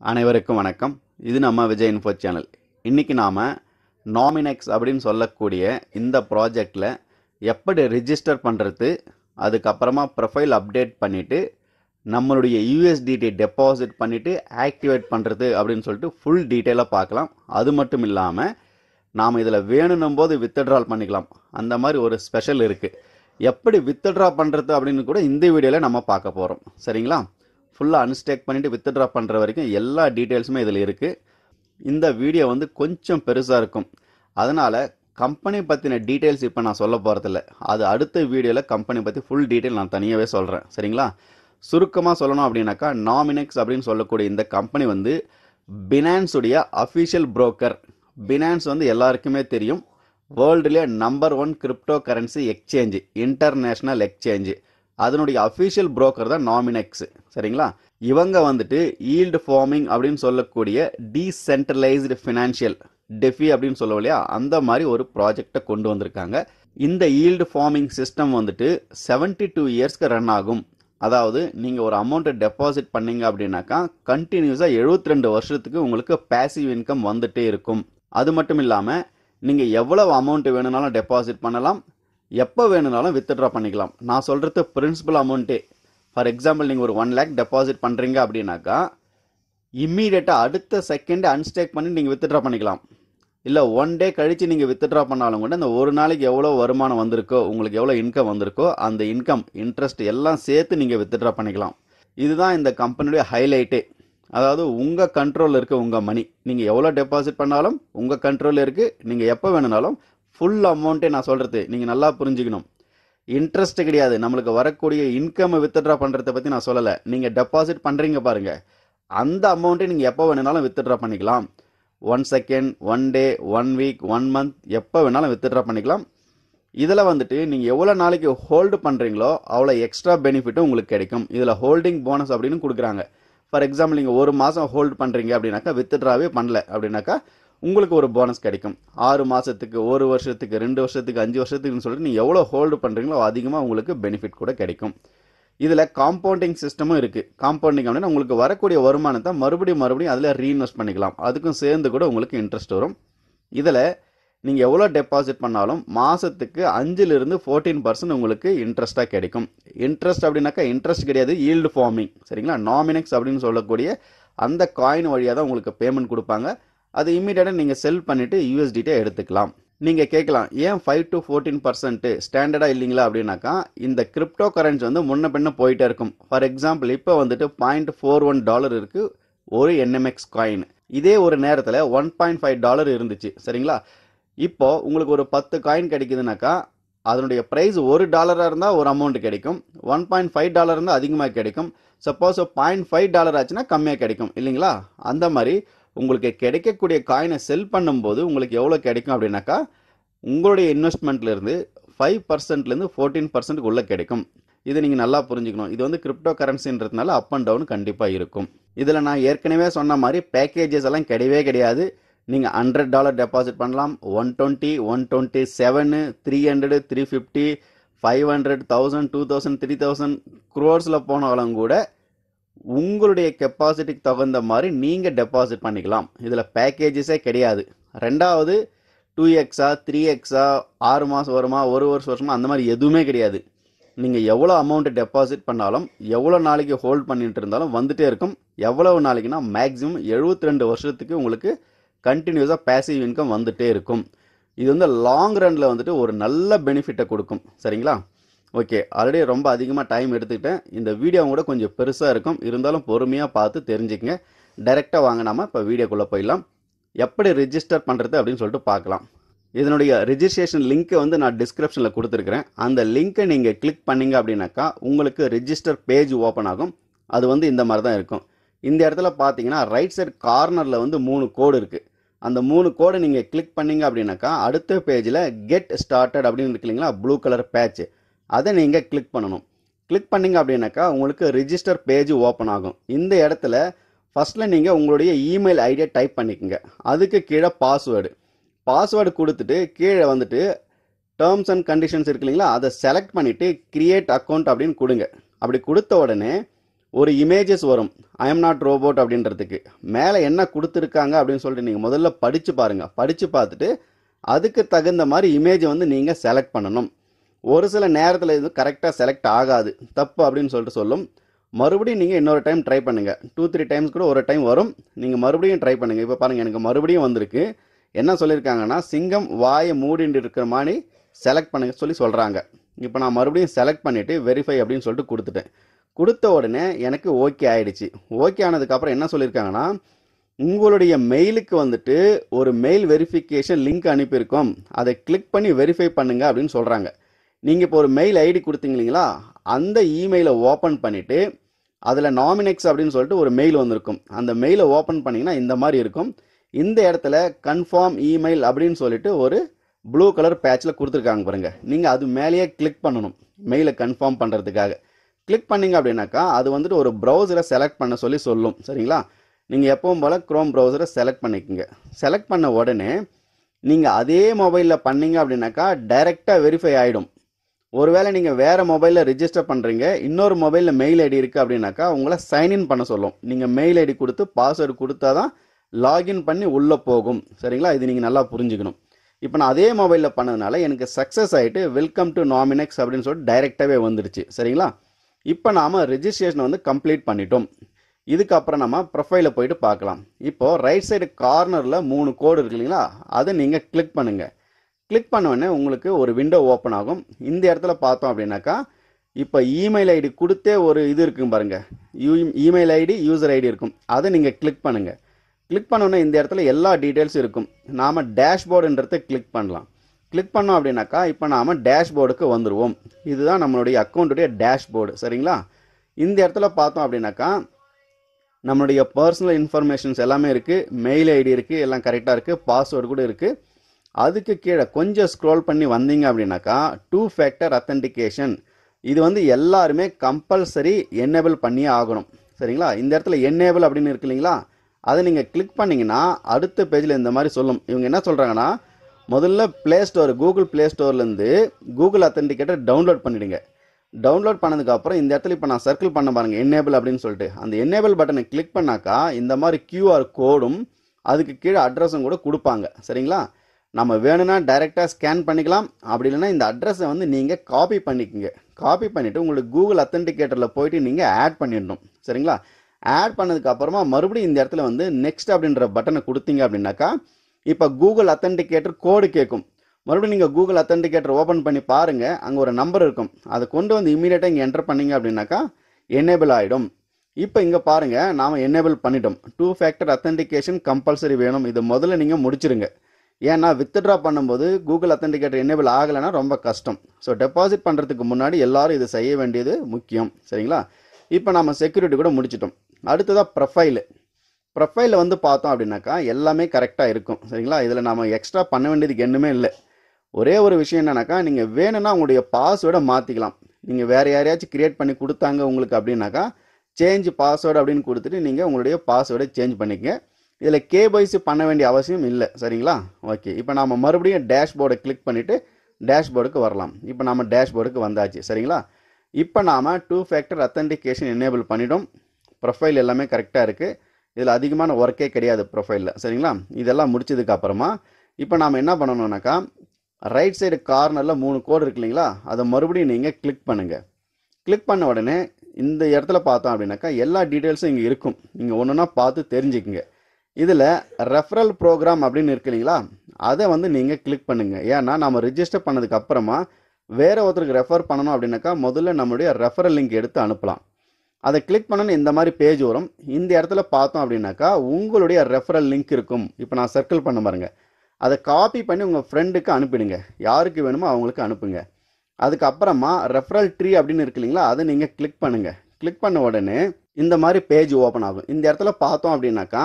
அனைவருக்கும் வணக்கம். இது நம்ம விஜய் இன்ஃபோ சேனல் இன்றைக்கி நாம் நாமினெக்ஸ் அப்படின்னு சொல்லக்கூடிய இந்த ப்ராஜெக்டில் எப்படி ரிஜிஸ்டர் பண்ணுறது அதுக்கப்புறமா ப்ரொஃபைல் அப்டேட் பண்ணிவிட்டு நம்மளுடைய யூஎஸ்டிடி டெபாசிட் பண்ணிவிட்டு ஆக்டிவேட் பண்ணுறது அப்படின்னு சொல்லிட்டு ஃபுல் டீட்டெயிலாக பார்க்கலாம். அது மட்டும் இல்லாமல் நாம் இதில் வேணும்னும் போது வித்ட்ரால் பண்ணிக்கலாம். அந்த மாதிரி ஒரு ஸ்பெஷல் இருக்குது எப்படி வித்ட்ரா பண்ணுறது அப்படின்னு கூட இந்த வீடியோவில் நம்ம பார்க்க போகிறோம் சரிங்களா? ஃபுல்லாக அன்ஸ்டேக் பண்ணிவிட்டு வித்ட்ரா பண்ணுற வரைக்கும் எல்லா டீட்டெயில்ஸுமே இதில் இருக்குது இந்த வீடியோ வந்து கொஞ்சம் பெருசாக இருக்கும். அதனால் கம்பெனி பற்றின டீட்டெயில்ஸ் இப்போ நான் சொல்ல போகிறதில்ல அது அடுத்த வீடியோவில் கம்பெனி பற்றி ஃபுல் டீட்டெயில் நான் தனியாகவே சொல்கிறேன் சரிங்களா? சுருக்கமாக சொல்லணும் அப்படின்னாக்கா நாமினெக்ஸ் அப்படின்னு சொல்லக்கூடிய இந்த கம்பெனி வந்து பினான்ஸுடைய அஃபிஷியல் புரோக்கர் பினான்ஸ் வந்து எல்லாருக்குமே தெரியும். வேர்ல்டுலேயே number one cryptocurrency exchange international exchange அதனுடைய அஃபிஷியல் புரோக்கர் தான் நாமினெக்ஸ் சரிங்களா? இவங்க வந்துட்டு ஈல்டு ஃபார்மிங் அப்படின்னு சொல்லக்கூடிய டீசென்ட்ரலைஸ்டு ஃபினான்ஷியல் டெஃபி அப்படின்னு சொல்லுவோம் இல்லையா? அந்த மாதிரி ஒரு ப்ராஜெக்டை கொண்டு வந்திருக்காங்க. இந்த ஈல்டு ஃபார்மிங் சிஸ்டம் வந்துட்டு 72 டூ இயர்ஸ்க்கு ரன் ஆகும். அதாவது நீங்கள் ஒரு அமௌண்ட்டை டெபாசிட் பண்ணீங்க அப்படின்னாக்கா கண்டினியூஸாக 72 ரெண்டு வருஷத்துக்கு உங்களுக்கு பேசிவ் இன்கம் வந்துட்டே இருக்கும். அது மட்டும் இல்லாமல் நீங்கள் எவ்வளவு அமௌண்ட் வேணும்னாலும் டெபாசிட் பண்ணலாம். எப்போ வேணும்னாலும் வித்ட்ரா பண்ணிக்கலாம். நான் சொல்கிறது பிரின்சிபல் அமௌண்ட்டே ஃபார் எக்ஸாம்பிள் நீங்கள் ஒரு ஒன் லேக் டெபாசிட் பண்ணுறீங்க அப்படின்னாக்கா இம்மீடியட்டாக அடுத்த செகண்டே அன்ஸ்டேக் பண்ணி நீங்கள் வித்ட்ரா பண்ணிக்கலாம். இல்லை ஒன் டே கழித்து நீங்கள் வித்ட்ரா பண்ணாலும் கூட இந்த ஒரு நாளைக்கு எவ்வளோ வருமானம் வந்திருக்கோ உங்களுக்கு எவ்வளோ இன்கம் வந்திருக்கோ அந்த இன்கம் இன்ட்ரெஸ்ட் எல்லாம் சேர்த்து நீங்கள் வித்ட்ரா பண்ணிக்கலாம். இதுதான் இந்த கம்பெனியுடைய ஹைலைட்டே அதாவது உங்கள் கண்ட்ரோலில் இருக்க உங்கள் மணி நீங்கள் எவ்வளோ டெபாசிட் பண்ணாலும் உங்கள் கண்ட்ரோலில் இருக்குது நீங்கள் எப்போ வேணுனாலும் ஃபுல் அமௌண்ட்டே நான் சொல்கிறது நீங்கள் நல்லா புரிஞ்சுக்கணும். இன்ட்ரெஸ்ட் கிடையாது. நம்மளுக்கு வரக்கூடிய இன்கம்மை வித்ட்ரா பண்ணுறதை பற்றி நான் சொல்லலை. நீங்கள் டெபாசிட் பண்ணுறீங்க பாருங்கள் அந்த அமௌண்ட்டை நீங்கள் எப்போ வேணுனாலும் வித்ட்ரா பண்ணிக்கலாம். One second one day one week one month எப்போ வேணாலும் வித்ட்ரா பண்ணிக்கலாம். இதில் வந்துட்டு நீங்கள் எவ்வளோ நாளைக்கு ஹோல்டு பண்ணுறீங்களோ அவ்வளோ எக்ஸ்ட்ரா பெனிஃபிட்டும் உங்களுக்கு கிடைக்கும். இதில் ஹோல்டிங் போனஸ் அப்படின்னு கொடுக்குறாங்க. ஃபார் எக்ஸாம்பிள் நீங்கள் ஒரு மாதம் ஹோல்டு பண்ணுறீங்க அப்படின்னாக்கா வித்ட்ராவே பண்ணல அப்படின்னாக்கா உங்களுக்கு ஒரு போனஸ் கிடைக்கும். ஆறு மாதத்துக்கு ஒரு வருஷத்துக்கு ரெண்டு வருஷத்துக்கு அஞ்சு வருஷத்துக்குன்னு சொல்லிட்டு நீங்கள் எவ்வளோ ஹோல்டு பண்ணுறீங்களோ அதிகமாக உங்களுக்கு பெனிஃபிட் கூட கிடைக்கும். இதில் காம்பவுண்டிங் சிஸ்டமும் இருக்குது காம்பவுண்டிங் அப்படின்னா உங்களுக்கு வரக்கூடிய வருமானத்தை மறுபடியும் மறுபடியும் அதில் ரீஇன்வெஸ்ட் பண்ணிக்கலாம். அதுக்கும் சேர்ந்து கூட உங்களுக்கு இன்ட்ரெஸ்ட் வரும். இதில் நீங்கள் எவ்வளோ டெபாசிட் பண்ணாலும் மாதத்துக்கு அஞ்சிலிருந்து ஃபோர்டீன் பர்சன்ட் உங்களுக்கு இன்ட்ரெஸ்ட்டாக கிடைக்கும். இன்ட்ரெஸ்ட் அப்படின்னாக்கா இன்ட்ரெஸ்ட் கிடையாது ஈல்டு ஃபார்மிங் சரிங்களா? நாமினெக்ஸ் அப்படின்னு சொல்லக்கூடிய அந்த காயின் வழியாக தான் உங்களுக்கு பேமெண்ட் கொடுப்பாங்க. அது இம்மீடியட்டாக நீங்கள் செல் பண்ணிவிட்டு யூஎஸ்டிட்டே எடுத்துக்கலாம். நீங்கள் கேட்கலாம் ஏன் ஃபைவ் டு ஃபோர்டீன் பர்சன்ட்டு ஸ்டாண்டர்டாக இல்லைங்களா அப்படின்னாக்கா இந்த கிரிப்டோ கரன்சி வந்து முன்ன பின்ன போயிட்டே இருக்கும். ஃபார் எக்ஸாம்பிள் இப்போ வந்துட்டு பாயிண்ட் ஃபோர் ஒன் டாலர் இருக்குது ஒரு என்எம்எக்ஸ் காயின் இதே ஒரு நேரத்தில் ஒன் பாயிண்ட் ஃபைவ் டாலர் இருந்துச்சு சரிங்களா? இப்போ உங்களுக்கு ஒரு பத்து காயின் கிடைக்குதுனாக்கா அதனுடைய ப்ரைஸ் ஒரு டாலராக இருந்தால் ஒரு அமௌண்ட் கிடைக்கும். ஒன் பாயிண்ட் ஃபைவ் டாலர் இருந்தால் அதிகமாக கிடைக்கும். சப்போஸ் பாயிண்ட் ஃபைவ் டாலர் ஆச்சுன்னா கம்மியாக கிடைக்கும் இல்லைங்களா? அந்த மாதிரி உங்களுக்கு கிடைக்கக்கூடிய காயினை செல் பண்ணும்போது உங்களுக்கு எவ்வளோ கிடைக்கும் அப்படின்னாக்கா உங்களுடைய இன்வெஸ்ட்மெண்ட்லேருந்து ஃபைவ் பர்சன்ட்லேருந்து ஃபோர்டீன் பர்சன்ட்டுக்கு உள்ளே கிடைக்கும். இதை நீங்கள் நல்லா புரிஞ்சுக்கணும். இது வந்து கிரிப்டோ கரன்சின்றதுனால அப் அண்ட் டவுன் கண்டிப்பாக இருக்கும். இதில் நான் ஏற்கனவே சொன்ன மாதிரி பேக்கேஜஸ் எல்லாம் கிடையவே கிடையாது. நீங்கள் ஹண்ட்ரட் டாலர் டெபாசிட் பண்ணலாம். One twenty one twenty seven three hundred three fifty five hundred thousand two thousand three thousand குரோர்ஸில் போனாலும் கூட உங்களுடைய கெப்பாசிட்டிக்கு தகுந்த மாதிரி நீங்கள் டெபாசிட் பண்ணிக்கலாம். இதில் பேக்கேஜஸே கிடையாது. ரெண்டாவது டூ எக்ஸா த்ரீ எக்ஸா ஆறு மாதம் வருமா ஒரு வருஷம் வருஷமா அந்த மாதிரி எதுவுமே கிடையாது. நீங்கள் எவ்வளோ அமௌண்ட் டெபாசிட் பண்ணாலும் எவ்வளோ நாளைக்கு ஹோல்ட் பண்ணிட்டு இருந்தாலும் வந்துட்டே இருக்கும். எவ்வளவு நாளைக்குன்னா மேக்ஸிமம் 72 ரெண்டு வருஷத்துக்கு உங்களுக்கு கண்டினியூஸாக பேசிவ் இன்கம் வந்துட்டே இருக்கும். இது வந்து லாங் ரனில் வந்துட்டு ஒரு நல்ல பெனிஃபிட்டை கொடுக்கும். சரிங்களா? ஓகே ஆல்ரெடி ரொம்ப அதிகமாக டைம் எடுத்துக்கிட்டேன். இந்த வீடியோ கூட கொஞ்சம் பெருசாக இருக்கும். இருந்தாலும் பொறுமையாக பார்த்து தெரிஞ்சுக்கங்க. டைரெக்டாக வாங்க இப்போ வீடியோக்குள்ளே போயிடலாம். எப்படி ரிஜிஸ்டர் பண்ணுறது அப்படின்னு சொல்லிட்டு பார்க்கலாம். இதனுடைய ரிஜிஸ்ட்ரேஷன் லிங்க்கை வந்து நான் டிஸ்கிரிப்ஷனில் கொடுத்துருக்கிறேன். அந்த லிங்க்கை நீங்கள் கிளிக் பண்ணீங்க அப்படின்னாக்கா உங்களுக்கு ரிஜிஸ்டர் பேஜ் ஓப்பன் ஆகும். அது வந்து இந்த மாதிரி தான் இருக்கும். இந்த இடத்துல பார்த்தீங்கன்னா ரைட் சைடு கார்னரில் வந்து மூணு கோடு இருக்குது அந்த மூணு கோடை நீங்கள் கிளிக் பண்ணீங்க அப்படின்னாக்கா அடுத்த பேஜில் கெட் ஸ்டார்டட் அப்படின்னு இருக்கு இல்லைங்களா? ப்ளூ கலர் பேட்ச் அதை நீங்கள் கிளிக் பண்ணணும். கிளிக் பண்ணிங்க அப்படின்னாக்கா உங்களுக்கு ரிஜிஸ்டர் பேஜ் ஓப்பன் ஆகும். இந்த இடத்துல ஃபர்ஸ்ட்டில் நீங்கள் உங்களுடைய இமெயில் ஐடியை டைப் பண்ணிக்கோங்க. அதுக்கு கீழே பாஸ்வேர்டு பாஸ்வேர்டு கொடுத்துட்டு கீழே வந்துட்டு டேர்ம்ஸ் அண்ட் கண்டிஷன்ஸ் இருக்கு இல்லைங்களா அதை செலக்ட் பண்ணிவிட்டு கிரியேட் அக்கௌண்ட் அப்படின்னு கொடுங்க. அப்படி கொடுத்த உடனே ஒரு இமேஜஸ் வரும். ஐ எம் நாட் ரோபோட் அப்படின்றதுக்கு. மேலே என்ன கொடுத்துருக்காங்க அப்படின்னு சொல்லிட்டு நீங்கள் முதல்ல படித்து பாருங்கள் படித்து பார்த்துட்டு அதுக்கு தகுந்த மாதிரி இமேஜை வந்து நீங்கள் செலக்ட் பண்ணணும். ஒரு சில நேரத்தில் இது கரெக்டாக செலக்ட் ஆகாது. தப்பு அப்படின்னு சொல்லிட்டு சொல்லும். மறுபடியும் நீங்கள் இன்னொரு டைம் ட்ரை பண்ணுங்கள் டூ த்ரீ டைம்ஸ் கூட ஒரு டைம் வரும். நீங்கள் மறுபடியும் ட்ரை பண்ணுங்கள் இப்போ பாருங்கள் எனக்கு மறுபடியும் வந்திருக்கு. என்ன சொல்லியிருக்காங்கன்னா சிங்கம் வாயை மூடிட்டு இருக்கிற மாதிரி செலக்ட் பண்ணுங்க சொல்லி சொல்கிறாங்க இப்போ நான் மறுபடியும் செலக்ட் பண்ணிவிட்டு வெரிஃபை அப்படின்னு சொல்லிட்டு கொடுத்துட்டேன். கொடுத்த உடனே எனக்கு ஓகே ஆயிடுச்சு. ஓகே ஆனதுக்கப்புறம் என்ன சொல்லியிருக்காங்கன்னா உங்களுடைய மெயிலுக்கு வந்துட்டு ஒரு மெயில் வெரிஃபிகேஷன் லிங்க் அனுப்பியிருக்கோம். அதை கிளிக் பண்ணி வெரிஃபை பண்ணுங்க அப்படின்னு சொல்கிறாங்க நீங்கள் இப்போ ஒரு மெயில் ஐடி கொடுத்தீங்க இல்லைங்களா அந்த இமெயிலை ஓப்பன் பண்ணிவிட்டு அதில் நாமினெக்ஸ் அப்படின்னு சொல்லிட்டு ஒரு மெயில் வந்திருக்கும். அந்த மெயிலை ஓப்பன் பண்ணிங்கன்னா இந்த மாதிரி இருக்கும். இந்த இடத்துல கன்ஃபார்ம் இமெயில் அப்படின்னு சொல்லிட்டு ஒரு ப்ளூ கலர் பேட்சில் கொடுத்துருக்காங்க பாருங்கள் நீங்கள் அது மேலேயே கிளிக் பண்ணணும் மெயிலை கன்ஃபார்ம் பண்ணுறதுக்காக கிளிக் பண்ணீங்க அப்படின்னாக்கா அது வந்துட்டு ஒரு ப்ரௌசரை செலக்ட் பண்ண சொல்லி சொல்லும். சரிங்களா? நீங்கள் எப்பவும் போல் க்ரோம் ப்ரௌசரை செலக்ட் பண்ணிக்கோங்க. செலக்ட் பண்ண உடனே நீங்கள் அதே மொபைலில் பண்ணீங்க அப்படின்னாக்கா டைரெக்டாக வெரிஃபை ஆகிடும் ஒருவேளை நீங்கள் வேறு மொபைலில் ரிஜிஸ்டர் பண்ணுறீங்க இன்னொரு மொபைலில் மெயில் ஐடி இருக்குது அப்படின்னாக்கா உங்களை சைன்இன் பண்ண சொல்லும். நீங்கள் மெயில் ஐடி கொடுத்து பாஸ்வேர்டு கொடுத்தா தான் லாகின் பண்ணி உள்ளே போகும். சரிங்களா? இது நீங்கள் நல்லா புரிஞ்சுக்கணும். இப்போ நான் அதே மொபைலில் பண்ணதுனால எனக்கு சக்ஸஸ் ஆகிட்டு வெல்கம் டு நாமினெக்ஸ் அப்படின்னு சொல்லிட்டு டைரெக்டாகவே வந்துடுச்சு சரிங்களா? இப்போ நாம் ரிஜிஸ்ட்ரேஷனை வந்து கம்ப்ளீட் பண்ணிட்டோம். இதுக்கப்புறம் நம்ம ப்ரொஃபைலில் போயிட்டு பார்க்கலாம். இப்போது ரைட் சைடு கார்னரில் மூணு கோடு இருக்கு இல்லைங்களா? அதை நீங்கள் கிளிக் பண்ணுங்கள் கிளிக் பண்ண உங்களுக்கு ஒரு விண்டோ ஓப்பன் ஆகும். இந்த இடத்துல பார்த்தோம் அப்படின்னாக்கா இப்போ இமெயில் ஐடி கொடுத்தே ஒரு இது இருக்குங்க பாருங்கள் you email ID user ID இருக்கும். அதை நீங்கள் கிளிக் பண்ணுங்கள் கிளிக் பண்ணோன்னே இந்த இடத்துல எல்லா டீட்டெயில்ஸும் இருக்கும். நாம் டேஷ்போர்டுன்றதை கிளிக் பண்ணலாம். கிளிக் பண்ணோம் அப்படின்னாக்கா இப்போ நாம் டேஷ்போர்டுக்கு வந்துடுவோம் இதுதான் நம்மளுடைய அக்கௌண்ட்டுடைய டேஷ்போர்டு சரிங்களா? இந்த இடத்துல பார்த்தோம் அப்படின்னாக்கா நம்மளுடைய பர்சனல் இன்ஃபர்மேஷன்ஸ் எல்லாமே இருக்குது மெயில் ஐடி இருக்குது எல்லாம் கரெக்டாக இருக்குது பாஸ்வேர்டு கூட இருக்குது அதுக்கு கீழே கொஞ்சம் ஸ்க்ரோல் பண்ணி வந்தீங்க அப்படின்னாக்கா டூ ஃபேக்டர் அத்தன்டிகேஷன் இது வந்து எல்லாருமே கம்பல்சரி என்னேபிள் பண்ணியே ஆகணும். சரிங்களா? இந்த இடத்துல என்னேபிள் அப்படின்னு இருக்கு இல்லைங்களா? அதை நீங்கள் கிளிக் பண்ணிங்கன்னா அடுத்த பேஜில் இந்த மாதிரி சொல்லும். இவங்க என்ன சொல்கிறாங்கன்னா முதல்ல ப்ளே ஸ்டோர் கூகுள் ப்ளே ஸ்டோர்லேருந்து கூகுள் அத்தன்டிகேட்டர் டவுன்லோட் பண்ணிடுங்க. டவுன்லோட் பண்ணதுக்கப்புறம் இந்த இடத்துல இப்போ நான் சர்க்கிள் பண்ண பாருங்கள் என்னேபிள் அப்படின்னு சொல்லிட்டு. அந்த என்னேபிள் பட்டனை கிளிக் பண்ணாக்கா இந்த மாதிரி கியூஆர் கோடும் அதுக்கு கீழே அட்ரஸும் கூட கொடுப்பாங்க. சரிங்களா? நம்ம வேணும்னா டைரெக்டாக ஸ்கேன் பண்ணிக்கலாம். அப்படி இல்லைன்னா இந்த அட்ரஸை வந்து நீங்கள் காப்பி பண்ணிக்கோங்க. காப்பி பண்ணிவிட்டு உங்களுக்கு கூகுள் அத்தன்டிகேட்டரில் போயிட்டு நீங்கள் ஆட் பண்ணிடணும். சரிங்களா? ஆட் பண்ணதுக்கு அப்புறமா மறுபடியும் இந்த இடத்துல வந்து நெக்ஸ்ட் அப்படின்ற பட்டனை கொடுத்தீங்க அப்படின்னாக்கா இப்போ கூகுள் அத்தன்டிகேட்டர் கோடு கேட்கும். மறுபடியும் நீங்கள் கூகுள் அத்தன்டிகேட்டர் ஓப்பன் பண்ணி பாருங்கள் அங்கே ஒரு நம்பர் இருக்கும். அதை கொண்டு வந்து இமீடியட்டாக இங்கே என்டர் பண்ணீங்க அப்படின்னாக்கா எனேபிள் ஆகிடும் இப்போ இங்கே பாருங்கள் நாம் எனேபிள் பண்ணிட்டோம். டூ ஃபேக்டர் அத்தன்டிகேஷன் கம்பல்சரி வேணும். இது முதல்ல நீங்கள் முடிச்சிருங்க. ஏன்னா வித்ட்ரா பண்ணும்போது கூகுள் அத்தன்டிகேட்டர் எனேபிள் ஆகலைன்னா ரொம்ப கஷ்டம். ஸோ டெபாசிட் பண்ணுறதுக்கு முன்னாடி எல்லாரும் இதை செய்ய வேண்டியது முக்கியம். சரிங்களா? இப்போ நம்ம செக்யூரிட்டி கூட முடிச்சிட்டோம். அடுத்ததாக ப்ரொஃபைலு ப்ரொஃபைலில் வந்து பார்த்தோம் அப்படின்னாக்கா எல்லாமே கரெக்டாக இருக்கும். சரிங்களா? இதில் நம்ம எக்ஸ்ட்ரா பண்ண வேண்டியதுக்கு என்னமே இல்லை. ஒரே ஒரு விஷயம் என்னன்னாக்கா நீங்கள் வேணும்னா உங்களுடைய பாஸ்வேர்டை மாற்றிக்கலாம் நீங்கள் வேறு யாரையாச்சும் கிரியேட் பண்ணி கொடுத்தாங்க உங்களுக்கு அப்படின்னாக்கா சேஞ்ச் பாஸ்வேர்டு அப்படின்னு கொடுத்துட்டு நீங்கள் உங்களுடைய பாஸ்வேர்டை சேஞ்ச் பண்ணிக்கங்க. இதில் கேபைசி பண்ண வேண்டிய அவசியம் இல்லை. சரிங்களா? ஓகே இப்போ நாம் மறுபடியும் டேஷ்போர்டை கிளிக் பண்ணிவிட்டு டேஷ்போர்டுக்கு வரலாம். இப்போ நம்ம டேஷ்போர்டுக்கு வந்தாச்சு. சரிங்களா? இப்போ நாம் டூ ஃபேக்டர் அத்தன்டிகேஷன் எனேபிள் பண்ணிட்டோம். ப்ரொஃபைல் எல்லாமே கரெக்டாக இருக்குது இதில் அதிகமான ஒர்க்கே கிடையாது ப்ரொஃபைலில் சரிங்களா? இதெல்லாம் முடிச்சதுக்கு அப்புறமா இப்போ நாம் என்ன பண்ணணும்னாக்கா ரைட் சைடு கார்னரில் மூணு கோடு இருக்கு இல்லைங்களா? அதை மறுபடியும் நீங்கள் கிளிக் பண்ணுங்கள் கிளிக் பண்ண உடனே இந்த இடத்துல பார்த்தோம் அப்படின்னாக்கா எல்லா டீட்டெயில்ஸும் இங்கே இருக்கும். நீங்கள் ஒன்று ஒன்றா பார்த்து தெரிஞ்சுக்குங்க. இதில் ரெஃபரல் ப்ரோக்ராம் அப்படின்னு இருக்கு இல்லைங்களா? அதை வந்து நீங்கள் கிளிக் பண்ணுங்கள் ஏன்னா நம்ம ரிஜிஸ்டர் பண்ணதுக்கு அப்புறமா ஒருத்தருக்கு ரெஃபர் பண்ணணும் அப்படின்னாக்கா முதல்ல நம்மளுடைய ரெஃபரல் லிங்க் எடுத்து அனுப்பலாம். அதை கிளிக் பண்ணணும் இந்த மாதிரி பேஜ் வரும். இந்த இடத்துல பார்த்தோம் அப்படின்னாக்கா உங்களுடைய ரெஃபரல் லிங்க் இருக்கும். இப்போ நான் சர்க்கிள் பண்ண பாருங்க. அதை காப்பி பண்ணி உங்கள் ஃப்ரெண்டுக்கு அனுப்பிடுங்க. யாருக்கு வேணுமோ அவங்களுக்கு அனுப்புங்க. அதுக்கப்புறமா ரெஃபரல் ட்ரீ அப்படின்னு இருக்கு இல்லைங்களா அதை நீங்கள் கிளிக் பண்ணுங்கள் கிளிக் பண்ண உடனே இந்த மாதிரி பேஜ் ஓப்பன் ஆகும். இந்த இடத்துல பார்த்தோம் அப்படின்னாக்கா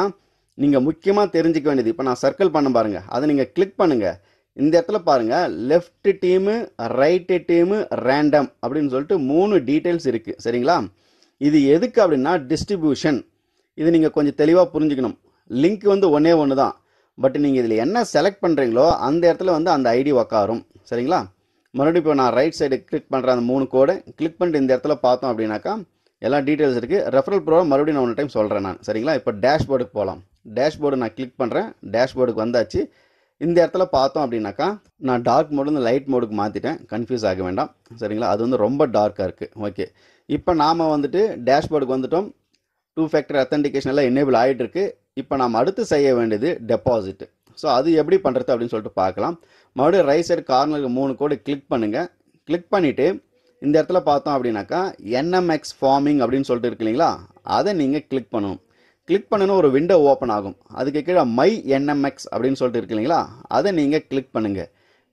நீங்கள் முக்கியமாக தெரிஞ்சுக்க வேண்டியது இப்போ நான் சர்க்கிள் பண்ண பாருங்கள் அதை நீங்கள் கிளிக் பண்ணுங்கள் இந்த இடத்துல பாருங்கள் left team right team random அப்படின்னு சொல்லிட்டு மூணு டீட்டெயில்ஸ் இருக்குது சரிங்களா? இது எதுக்கு அப்படின்னா டிஸ்ட்ரிபியூஷன் இது நீங்கள் கொஞ்சம் தெளிவாக புரிஞ்சுக்கணும். லிங்க் வந்து ஒன்றே ஒன்று தான். பட் நீங்கள் இதில் என்ன செலக்ட் பண்ணுறீங்களோ அந்த இடத்துல வந்து அந்த ஐடி உக்காரும். சரிங்களா? மறுபடியும் இப்போ நான் ரைட் சைடு கிளிக் பண்ணுற அந்த மூணு கோடு கிளிக் பண்ணிட்டு இந்த இடத்துல பார்த்தோம் அப்படின்னாக்கா எல்லா டீட்டெயில்ஸ் இருக்குது ரெஃபரல் ப்ரோ மறுபடியும் நான் ஒன்று டைம் சொல்கிறேன் நான். சரிங்களா? இப்போ டேஷ்போர்டுக்கு போகலாம் டேஷ்போர்டு நான் கிளிக் பண்ணுறேன் டேஷ்போர்டுக்கு வந்தாச்சு. இந்த இடத்துல பார்த்தோம் அப்படின்னாக்கா நான் டார்க் மோடுலேருந்து லைட் மோடுக்கு மாற்றிட்டேன் கன்ஃபியூஸ் ஆக வேண்டாம். சரிங்களா? அது வந்து ரொம்ப டார்க்காக இருக்குது ஓகே இப்போ நாம் வந்துட்டு டேஷ்போர்டுக்கு வந்துட்டோம். டூ ஃபேக்டர் அத்தன்டிகேஷன் எல்லாம் எனேபிள் ஆகிட்டு இருக்கு இப்போ நாம் அடுத்து செய்ய வேண்டியது டெபாசிட் ஸோ அது எப்படி பண்ணுறது அப்படின்னு சொல்லிட்டு பார்க்கலாம். மறுபடியும் ரைட் சைடு கார்னருக்கு மூணு கோடு கிளிக் பண்ணுங்கள் கிளிக் பண்ணிவிட்டு இந்த இடத்துல பார்த்தோம் அப்படின்னாக்கா என்எம்எக்ஸ் ஃபார்மிங் அப்படின்னு சொல்லிட்டு இருக்கு இல்லைங்களா? அதை நீங்கள் கிளிக் பண்ணணும். கிளிக் பண்ணணும் ஒரு விண்டோ ஓப்பன் ஆகும். அதுக்கு கீழே மை என்எம்எக்ஸ் அப்படின்னு சொல்லிட்டு இருக்கு இல்லைங்களா? அதை நீங்கள் கிளிக் பண்ணுங்கள்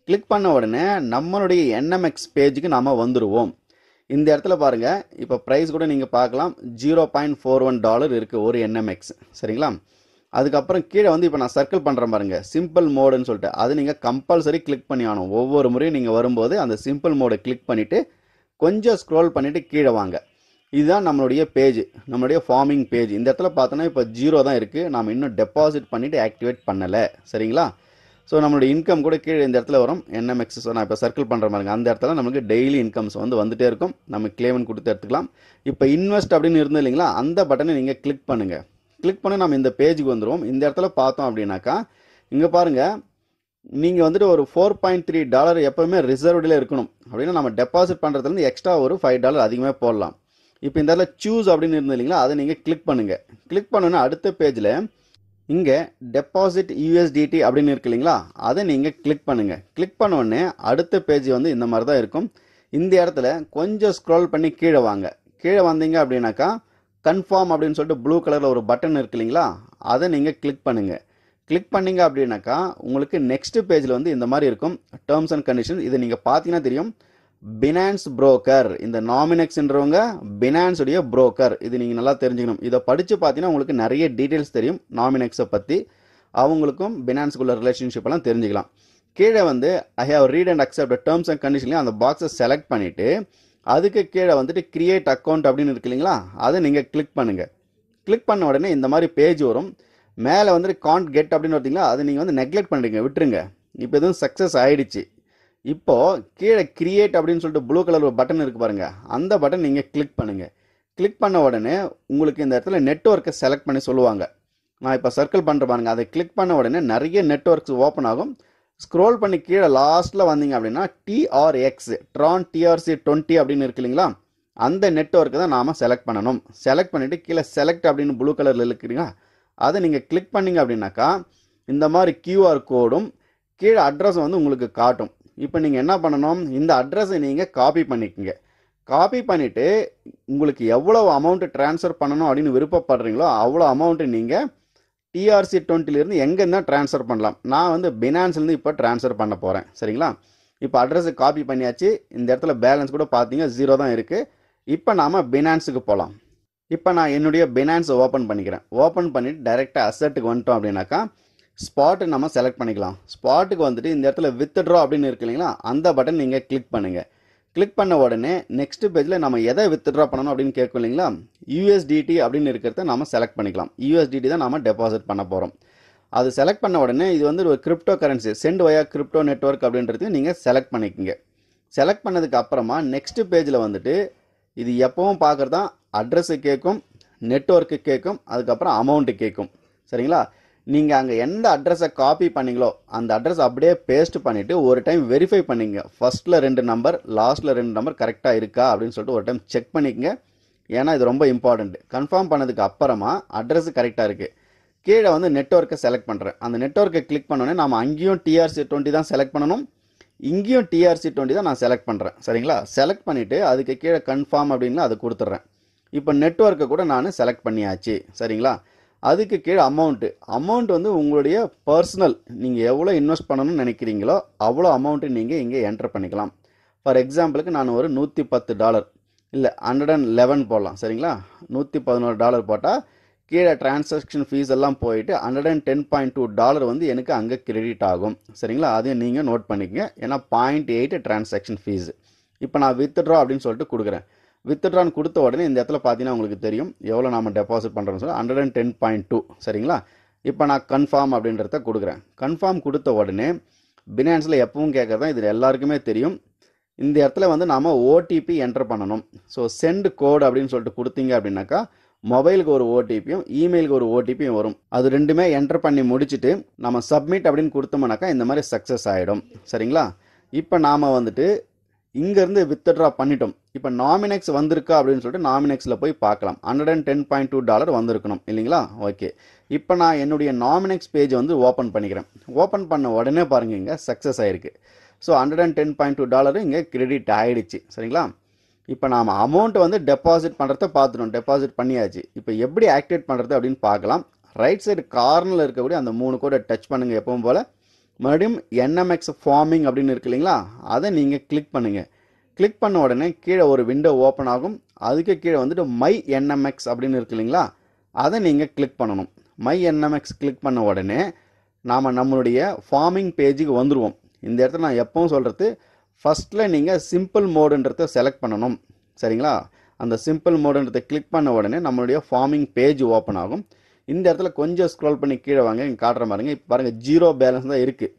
கிளிக் பண்ண உடனே நம்மளுடைய என்எம்எக்ஸ் பேஜுக்கு நாம் வந்துடுவோம் இந்த இடத்துல பாருங்கள் இப்போ ப்ரைஸ் கூட நீங்கள் பார்க்கலாம். Zero point four one dollar இருக்குது ஒரு என்எம்எக்ஸ் சரிங்களா? அதுக்கப்புறம் கீழே வந்து இப்போ நான் சர்க்கிள் பண்ணுறேன் பாருங்கள் சிம்பிள் மோடுன்னு சொல்லிட்டு. அது நீங்கள் கம்பல்சரி கிளிக் பண்ணி ஆகணும். ஒவ்வொரு முறையும் நீங்கள் வரும்போது அந்த சிம்பிள் மோடை கிளிக் பண்ணிவிட்டு கொஞ்சம் ஸ்க்ரோல் பண்ணிவிட்டு கீழே வாங்க. இதுதான் நம்மளுடைய பேஜ் நம்மளுடைய ஃபார்மிங் பேஜ் இந்த இடத்துல பார்த்தோன்னா இப்போ ஜீரோ தான் இருக்குது நாம் இன்னும் டெபாசிட் பண்ணிவிட்டு ஆக்டிவேட் பண்ணலை. சரிங்களா? ஸோ நம்மளுடைய இன்கம் கூட கீழே இந்த இடத்துல வரும். என்எம்எக்ஸ் நான் இப்போ சர்க்கிள் பண்ணுற மாதிரி அந்த இடத்துல நமக்கு டெய்லி இன்கம்ஸ் வந்து வந்துகிட்டே இருக்கும். நம்ம கிளைமன் கொடுத்து எடுத்துக்கலாம். இப்போ இன்வெஸ்ட் அப்படின்னு இருந்தது இல்லைங்களா? அந்த பட்டனை நீங்கள் கிளிக் பண்ணுங்கள் கிளிக் பண்ணி நம்ம இந்த பேஜுக்கு வந்துடுவோம் இந்த இடத்துல பார்த்தோம் அப்படின்னாக்கா இங்கே பாருங்கள் நீங்கள் வந்துட்டு ஒரு ஃபோர் பாயிண்ட் த்ரீ டாலர் எப்போவுமே ரிசர்வ்டில் இருக்கணும். அப்படின்னா நம்ம டெபாசிட் பண்ணுறதுலேருந்து எக்ஸ்ட்ரா ஒரு ஃபைவ் டாலர் அதிகமாக போடலாம். இப்போ இந்த இடத்துல சூஸ் அப்படின்னு இருந்தது இல்லைங்களா அதை நீங்கள் கிளிக் பண்ணுங்கள் கிளிக் பண்ணோன்னா அடுத்த பேஜில் இங்கே டெபாசிட் யூஎஸ்டிடி அப்படின்னு இருக்கு இல்லைங்களா அதை நீங்கள் கிளிக் பண்ணுங்கள் கிளிக் பண்ண அடுத்த பேஜ் வந்து இந்த மாதிரி தான் இருக்கும். இந்த இடத்துல கொஞ்சம் ஸ்க்ரோல் பண்ணி கீழே வாங்க. கீழே வந்தீங்க அப்படின்னாக்கா கன்ஃபார்ம் அப்படின்னு சொல்லிட்டு ப்ளூ கலரில் ஒரு பட்டன் இருக்கு இல்லைங்களா அதை நீங்கள் கிளிக் பண்ணுங்கள் கிளிக் பண்ணீங்க அப்படின்னாக்கா உங்களுக்கு நெக்ஸ்ட் பேஜில் வந்து இந்த மாதிரி இருக்கும். டேர்ம்ஸ் அண்ட் கண்டிஷன் இதை நீங்கள் பார்த்தீங்கன்னா தெரியும். பினான்ஸ் புரோக்கர் இந்த நாமினெக்ஸ்ன்றவங்க பினான்ஸுடைய புரோக்கர் இது நீங்கள் நல்லா தெரிஞ்சுக்கணும். இதை படித்து பார்த்தீங்கன்னா உங்களுக்கு நிறைய டீட்டெயில்ஸ் தெரியும் நாமினெக்ஸை பற்றி அவங்களுக்கும் பினான்ஸுக்குள்ள ரிலேஷன்ஷிப் எல்லாம் தெரிஞ்சுக்கலாம். கீழே வந்து I have read and accept terms and கண்டிஷன்லையும் அந்த பாக்ஸை செலக்ட் பண்ணிவிட்டு அதுக்கு கீழே வந்துட்டு கிரியேட் அக்கௌண்ட் அப்படின்னு இருக்கு இல்லைங்களா? அதை நீங்கள் கிளிக் பண்ணுங்கள் கிளிக் பண்ண உடனே இந்த மாதிரி பேஜ் வரும். மேலே வந்துட்டு காண்ட் கெட் அப்படின்னு பார்த்தீங்களா அதை நீங்கள் வந்து நெக்லெக்ட் பண்ணுறீங்க விட்டுருங்க. இப்போ எதுவும் சக்ஸஸ் ஆகிடுச்சு இப்போ கீழே கிரியேட் அப்படின்னு சொல்லிட்டு ப்ளூ கலர் ஒரு பட்டன் இருக்கு பாருங்க. அந்த பட்டன் நீங்கள் கிளிக் பண்ணுங்க. கிளிக் பண்ண உடனே உங்களுக்கு இந்த இடத்துல நெட்ஒர்க்கை செலக்ட் பண்ணி சொல்லுவாங்க. நான் இப்போ சர்க்கிள் பண்ணுற பாருங்க. அதை கிளிக் பண்ண உடனே நிறைய நெட்ஒர்க்ஸ் ஓப்பன் ஆகும். ஸ்க்ரோல் பண்ணி கீழே லாஸ்ட்டில் வந்தீங்க அப்படின்னா டிஆர்எக்ஸ் ட்ரான் டிஆர்சி டுவெண்ட்டி அப்படின்னு இருக்கு இல்லைங்களா? அந்த நெட்ஒர்க்கு தான் நாம் செலக்ட் பண்ணணும். செலக்ட் பண்ணிவிட்டு கீழே செலக்ட் அப்படின்னு ப்ளூ கலரில் இருக்கிறீங்களா அதை நீங்கள் கிளிக் பண்ணீங்க அப்படின்னாக்கா இந்த மாதிரி கியூஆர் கோடும் கீழே அட்ரஸ் வந்து உங்களுக்கு காட்டும். இப்போ நீங்கள் என்ன பண்ணணும்? இந்த அட்ரஸை நீங்கள் காப்பி பண்ணிக்கோங்க. காப்பி பண்ணிவிட்டு உங்களுக்கு எவ்வளோ அமௌண்ட்டு ட்ரான்ஸ்ஃபர் பண்ணணும் அப்படின்னு விருப்பப்படுறீங்களோ அவ்வளோ அமௌண்ட்டு நீங்கள் டிஆர்சி டுவெண்ட்டிலேருந்து எங்கே இருந்தால் ட்ரான்ஸ்ஃபர் பண்ணலாம். நான் வந்து பினான்ஸ்லேருந்து இப்போ ட்ரான்ஸ்ஃபர் பண்ண போகிறேன் சரிங்களா? இப்போ அட்ரஸை காப்பி பண்ணியாச்சு. இந்த இடத்துல பேலன்ஸ் கூட பார்த்தீங்க ஜீரோ தான் இருக்குது இப்போ நாம் பினான்ஸுக்கு போகலாம் இப்போ நான் என்னுடைய பினான்ஸை ஓப்பன் பண்ணிக்கிறேன். ஓப்பன் பண்ணிவிட்டு டைரெக்டாக அசட்டுக்கு வந்துட்டோம் அப்படின்னாக்கா ஸ்பாட்டு நம்ம செலக்ட் பண்ணிக்கலாம். ஸ்பாட்டுக்கு வந்துட்டு இந்த இடத்துல வித்ட்ரா அப்படின்னு இருக்கு இல்லைங்களா? அந்த பட்டன் நீங்கள் கிளிக் பண்ணுங்கள் கிளிக் பண்ண உடனே நெக்ஸ்ட் பேஜில் நம்ம எதை வித்ட்ரா பண்ணணும் அப்படின்னு கேட்கும் இல்லைங்களா? யூஎஸ்டிடி அப்படின்னு இருக்கிறத நம்ம செலக்ட் பண்ணிக்கலாம். யூஎஸ்டிடி தான் நம்ம டெபாசிட் பண்ண போகிறோம் அது செலக்ட் பண்ண உடனே இது வந்து ஒரு cryptocurrency sent via crypto network அப்படின்றது நீங்கள் செலக்ட் பண்ணிக்கோங்க. செலக்ட் பண்ணதுக்கு அப்புறமா நெக்ஸ்ட் பேஜில் வந்துட்டு இது எப்பவும் பார்க்குறதா? அட்ரஸு கேட்கும் நெட்ஒர்க்கு கேட்கும் அதுக்கப்புறம் அமௌண்ட்டு கேட்கும். சரிங்களா? நீங்கள் அங்கே எந்த அட்ரஸை காப்பி பண்ணீங்களோ அந்த அட்ரஸ் அப்படியே பேஸ்ட் பண்ணிவிட்டு ஒரு டைம் வெரிஃபை பண்ணிங்க. ஃபர்ஸ்ட்டில் ரெண்டு நம்பர் லாஸ்ட்டில் ரெண்டு நம்பர் கரெக்டாக இருக்கா அப்படின்னு சொல்லிட்டு ஒரு டைம் செக் பண்ணிக்கங்க. ஏன்னா இது ரொம்ப இம்பார்ட்டண்ட் கன்ஃபார்ம் பண்ணதுக்கு அப்புறமா அட்ரஸ் கரெக்டாக இருக்குது கீழே வந்து நெட்ஒர்க்கை செலக்ட் பண்ணுறேன் அந்த நெட்ஒர்க்கை கிளிக் பண்ணோன்னே நம்ம அங்கேயும் டிஆர்சி டுவெண்ட்டி தான் செலக்ட் பண்ணணும். இங்கேயும் டிஆர்சி டுவெண்ட்டி தான் நான் செலக்ட் பண்ணுறேன் சரிங்களா? செலக்ட் பண்ணிவிட்டு அதுக்கு கீழே கன்ஃபார்ம் அப்படின்னு அதை கொடுத்துட்றேன். இப்போ நெட்ஒர்க்கை கூட நான் செலக்ட் பண்ணியாச்சு. சரிங்களா? அதுக்கு கீழே அமௌண்ட்டு அமௌண்ட் வந்து உங்களுடைய பர்சனல் நீங்கள் எவ்வளோ இன்வெஸ்ட் பண்ணணும்னு நினைக்கிறீங்களோ அவ்வளோ அமௌண்ட்டு நீங்கள் இங்கே என்டர் பண்ணிக்கலாம். ஃபார் எக்ஸாம்பிளுக்கு நான் ஒரு நூற்றி பத்து டாலர் இல்லை ஹண்ட்ரட் அண்ட் லெவன் போடலாம். சரிங்களா? நூற்றி பதினோரு டாலர் போட்டால் கீழே டிரான்சாக்ஷன் ஃபீஸ் எல்லாம் போயிட்டு hundred and ten point two dollar வந்து எனக்கு அங்கே கிரெடிட் ஆகும். சரிங்களா? அதையும் நீங்கள் நோட் பண்ணிக்கங்க. ஏன்னா பாயிண்ட் எயிட் டிரான்சாக்ஷன் ஃபீஸ் இப்போ நான் வித்ட்ரா அப்படின்னு சொல்லிட்டு கொடுக்குறேன். வித்ட்ரான் கொடுத்த உடனே இந்த இடத்துல பார்த்தீங்கன்னா உங்களுக்கு தெரியும். எவ்வளோ நம்ம டெபாசிட் பண்ணுறோம்னு சொல்லி hundred and ten point two சரிங்களா? இப்போ நான் கன்ஃபார்ம் அப்படின்றத கொடுக்குறேன். கன்ஃபார்ம் கொடுத்த உடனே பினான்ஸில் எப்பவும் கேட்குறது தான் இது எல்லாருக்குமே தெரியும். இந்த இடத்துல வந்து நாம் ஓடிபி என்டர் பண்ணணும். ஸோ சென்ட் கோட் அப்படின்னு சொல்லிட்டு கொடுத்தீங்க அப்படின்னாக்கா மொபைலுக்கு ஒரு ஓடிபியும் இமெயிலுக்கு ஒரு ஓடிபியும் வரும். அது ரெண்டுமே என்டர் பண்ணி முடிச்சுட்டு நம்ம சப்மிட் அப்படின்னு கொடுத்தோம்னாக்கா இந்த மாதிரி சக்ஸஸ் ஆகிடும் சரிங்களா? இப்போ நாம் வந்துட்டு இங்கேருந்து வித்ட்ரா பண்ணிட்டோம். இப்போ நாமினெக்ஸ் வந்திருக்கா அப்படின்னு சொல்லிட்டு நாமினெக்ஸில் போய் பார்க்கலாம். Hundred and ten point two dollar வந்திருக்கணும். இல்லைங்களா? ஓகே இப்போ நான் என்னுடைய நாமினெக்ஸ் பேஜ் வந்து ஓப்பன் பண்ணிக்கிறேன். ஓப்பன் பண்ண உடனே பாருங்க இங்கே சக்ஸஸ் ஆயிருக்கு. So hundred and ten point two dollar இங்கே கிரெடிட் ஆகிடுச்சு சரிங்களா? இப்போ நாம் அமௌண்ட் வந்து டெபாசிட் பண்ணுறத பார்த்துட்டோம் டெபாசிட் பண்ணியாச்சு. இப்போ எப்படி ஆக்டிவேட் பண்ணுறது அப்படின்னு பார்க்கலாம். ரைட் சைடு கார்னரில் இருக்கக்கூடிய அந்த மூணு கோடை டச் பண்ணுங்கள் எப்பவும் போல். மறுபடியும் என்எம்எக்ஸ் ஃபார்மிங் அப்படின்னு இருக்கு இல்லைங்களா? அதை நீங்கள் கிளிக் பண்ணுங்கள் கிளிக் பண்ண உடனே கீழே ஒரு விண்டோ ஓப்பன் ஆகும். அதுக்கு கீழே வந்துட்டு மை என்எம்எக்ஸ் அப்படின்னு இருக்கு இல்லைங்களா? அதை நீங்கள் கிளிக் பண்ணணும். மை என்எம்எக்ஸ் கிளிக் பண்ண உடனே நாம் நம்மளுடைய ஃபார்மிங் பேஜுக்கு வந்துடுவோம் இந்த இடத்துல நான் எப்பவும் சொல்கிறது ஃபஸ்ட்டில் நீங்கள் சிம்பிள் மோடுன்றத செலக்ட் பண்ணணும். சரிங்களா? அந்த சிம்பிள் மோடுன்றதை கிளிக் பண்ண உடனே நம்மளுடைய ஃபார்மிங் பேஜ் ஓப்பன் ஆகும். இந்த இடத்துல கொஞ்சம் ஸ்க்ரோல் பண்ணி கீழே வாங்க இங்கே காட்டுற மாதிரிங்க. இப்போ பாருங்கள் ஜீரோ பேலன்ஸ் தான் இருக்குது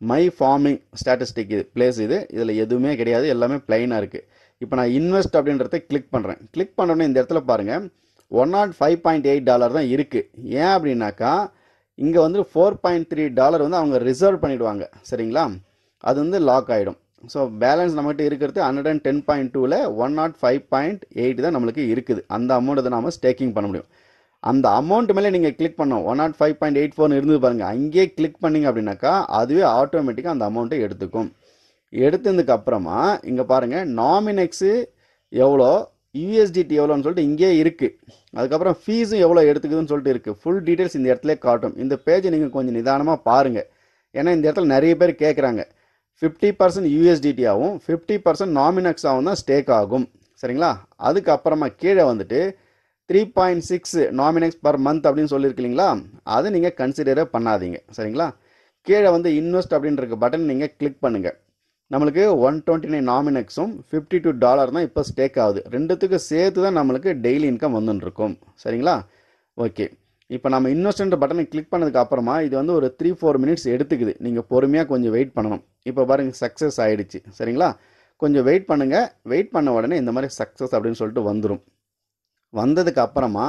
மை ஃபார்மிங் ஸ்டாட்டிஸ்டிக் இது பிளேஸ் இது. இதில் எதுவுமே கிடையாது எல்லாமே பிளைனாக இருக்குது இப்போ நான் இன்வெஸ்ட் அப்படின்றத கிளிக் பண்ணுறேன் கிளிக் பண்ணோடனே இந்த இடத்துல பாருங்கள் one naught five point eight dollar தான் இருக்குது ஏன் அப்படின்னாக்கா இங்கே வந்து ஃபோர் பாயிண்ட் த்ரீ டாலர் வந்து அவங்க ரிசர்வ் பண்ணிவிடுவாங்க சரிங்களா? அது வந்து லாக் ஆகிடும் ஸோ பேலன்ஸ் நம்மகிட்ட இருக்கிறது ஹண்ட்ரட் அண்ட் டென் பாயிண்ட் டூவில் one naught five point eight தான் நம்மளுக்கு இருக்குது. அந்த அமௌண்ட்டை தான் நாம் ஸ்டேக்கிங் பண்ண முடியும். அந்த அமௌண்ட் மேலே நீங்கள் கிளிக் பண்ணோம் one naught oh five point eight ஃபோர்னு இருந்து பாருங்கள் அங்கேயே கிளிக் பண்ணிங்க அப்படின்னாக்கா அதுவே ஆட்டோமேட்டிக்காக அந்த அமௌண்ட்டை எடுத்துக்கும். எடுத்ததுக்கு அப்புறமா இங்கே பாருங்கள் நாமினெக்ஸு எவ்வளோ யூஎஸ்டிடி எவ்வளோன்னு சொல்லிட்டு இங்கே இருக்குது அதுக்கப்புறம் ஃபீஸும் எவ்வளோ எடுத்துக்குதுன்னு சொல்லிட்டு இருக்குது ஃபுல் டீட்டெயில்ஸ் இந்த இடத்துல காட்டும். இந்த பேஜை நீங்கள் கொஞ்சம் நிதானமாக பாருங்கள் ஏன்னா இந்த இடத்துல நிறைய பேர் கேட்குறாங்க ஃபிஃப்டி பர்சன்ட் யூஎஸ்டிடியாகவும் ஃபிஃப்டி பர்சன்ட் நாமினக்ஸாகவும் தான் ஸ்டேக் ஆகும். சரிங்களா? அதுக்கப்புறமா கீழே வந்துட்டு three point six Nominex per month அப்படின்னு சொல்லியிருக்கு இல்லைங்களா? அதை நீங்கள் கன்சிடரே பண்ணாதீங்க. சரிங்களா? கீழே வந்து இன்வெஸ்ட் அப்படின்ற பட்டன் நீங்கள் கிளிக் பண்ணுங்கள் நம்மளுக்கு ஒன் டுவெண்ட்டி நைன் நாமினக்ஸும் ஃபிஃப்டி டூ டாலர் தான் இப்போ ஸ்டேக் ஆகுது. ரெண்டுத்துக்கு சேர்த்து தான் நம்மளுக்கு டெய்லி இன்கம் வந்துன்னு சரிங்களா? ஓகே இப்போ நம்ம இன்வெஸ்ட்ன்ற பட்டனை கிளிக் பண்ணதுக்கு அப்புறமா இது வந்து ஒரு த்ரீ ஃபோர் மினிட்ஸ் எடுத்துக்குது. நீங்கள் பொறுமையாக கொஞ்சம் வெயிட் பண்ணணும். இப்போ பாருங்கள் சக்ஸஸ் ஆகிடுச்சு சரிங்களா? கொஞ்சம் வெயிட் பண்ணுங்கள் வெயிட் பண்ண உடனே இந்த மாதிரி சக்ஸஸ் அப்படின்னு சொல்லிட்டு வந்துடும் வந்ததுக்கு அப்புறமா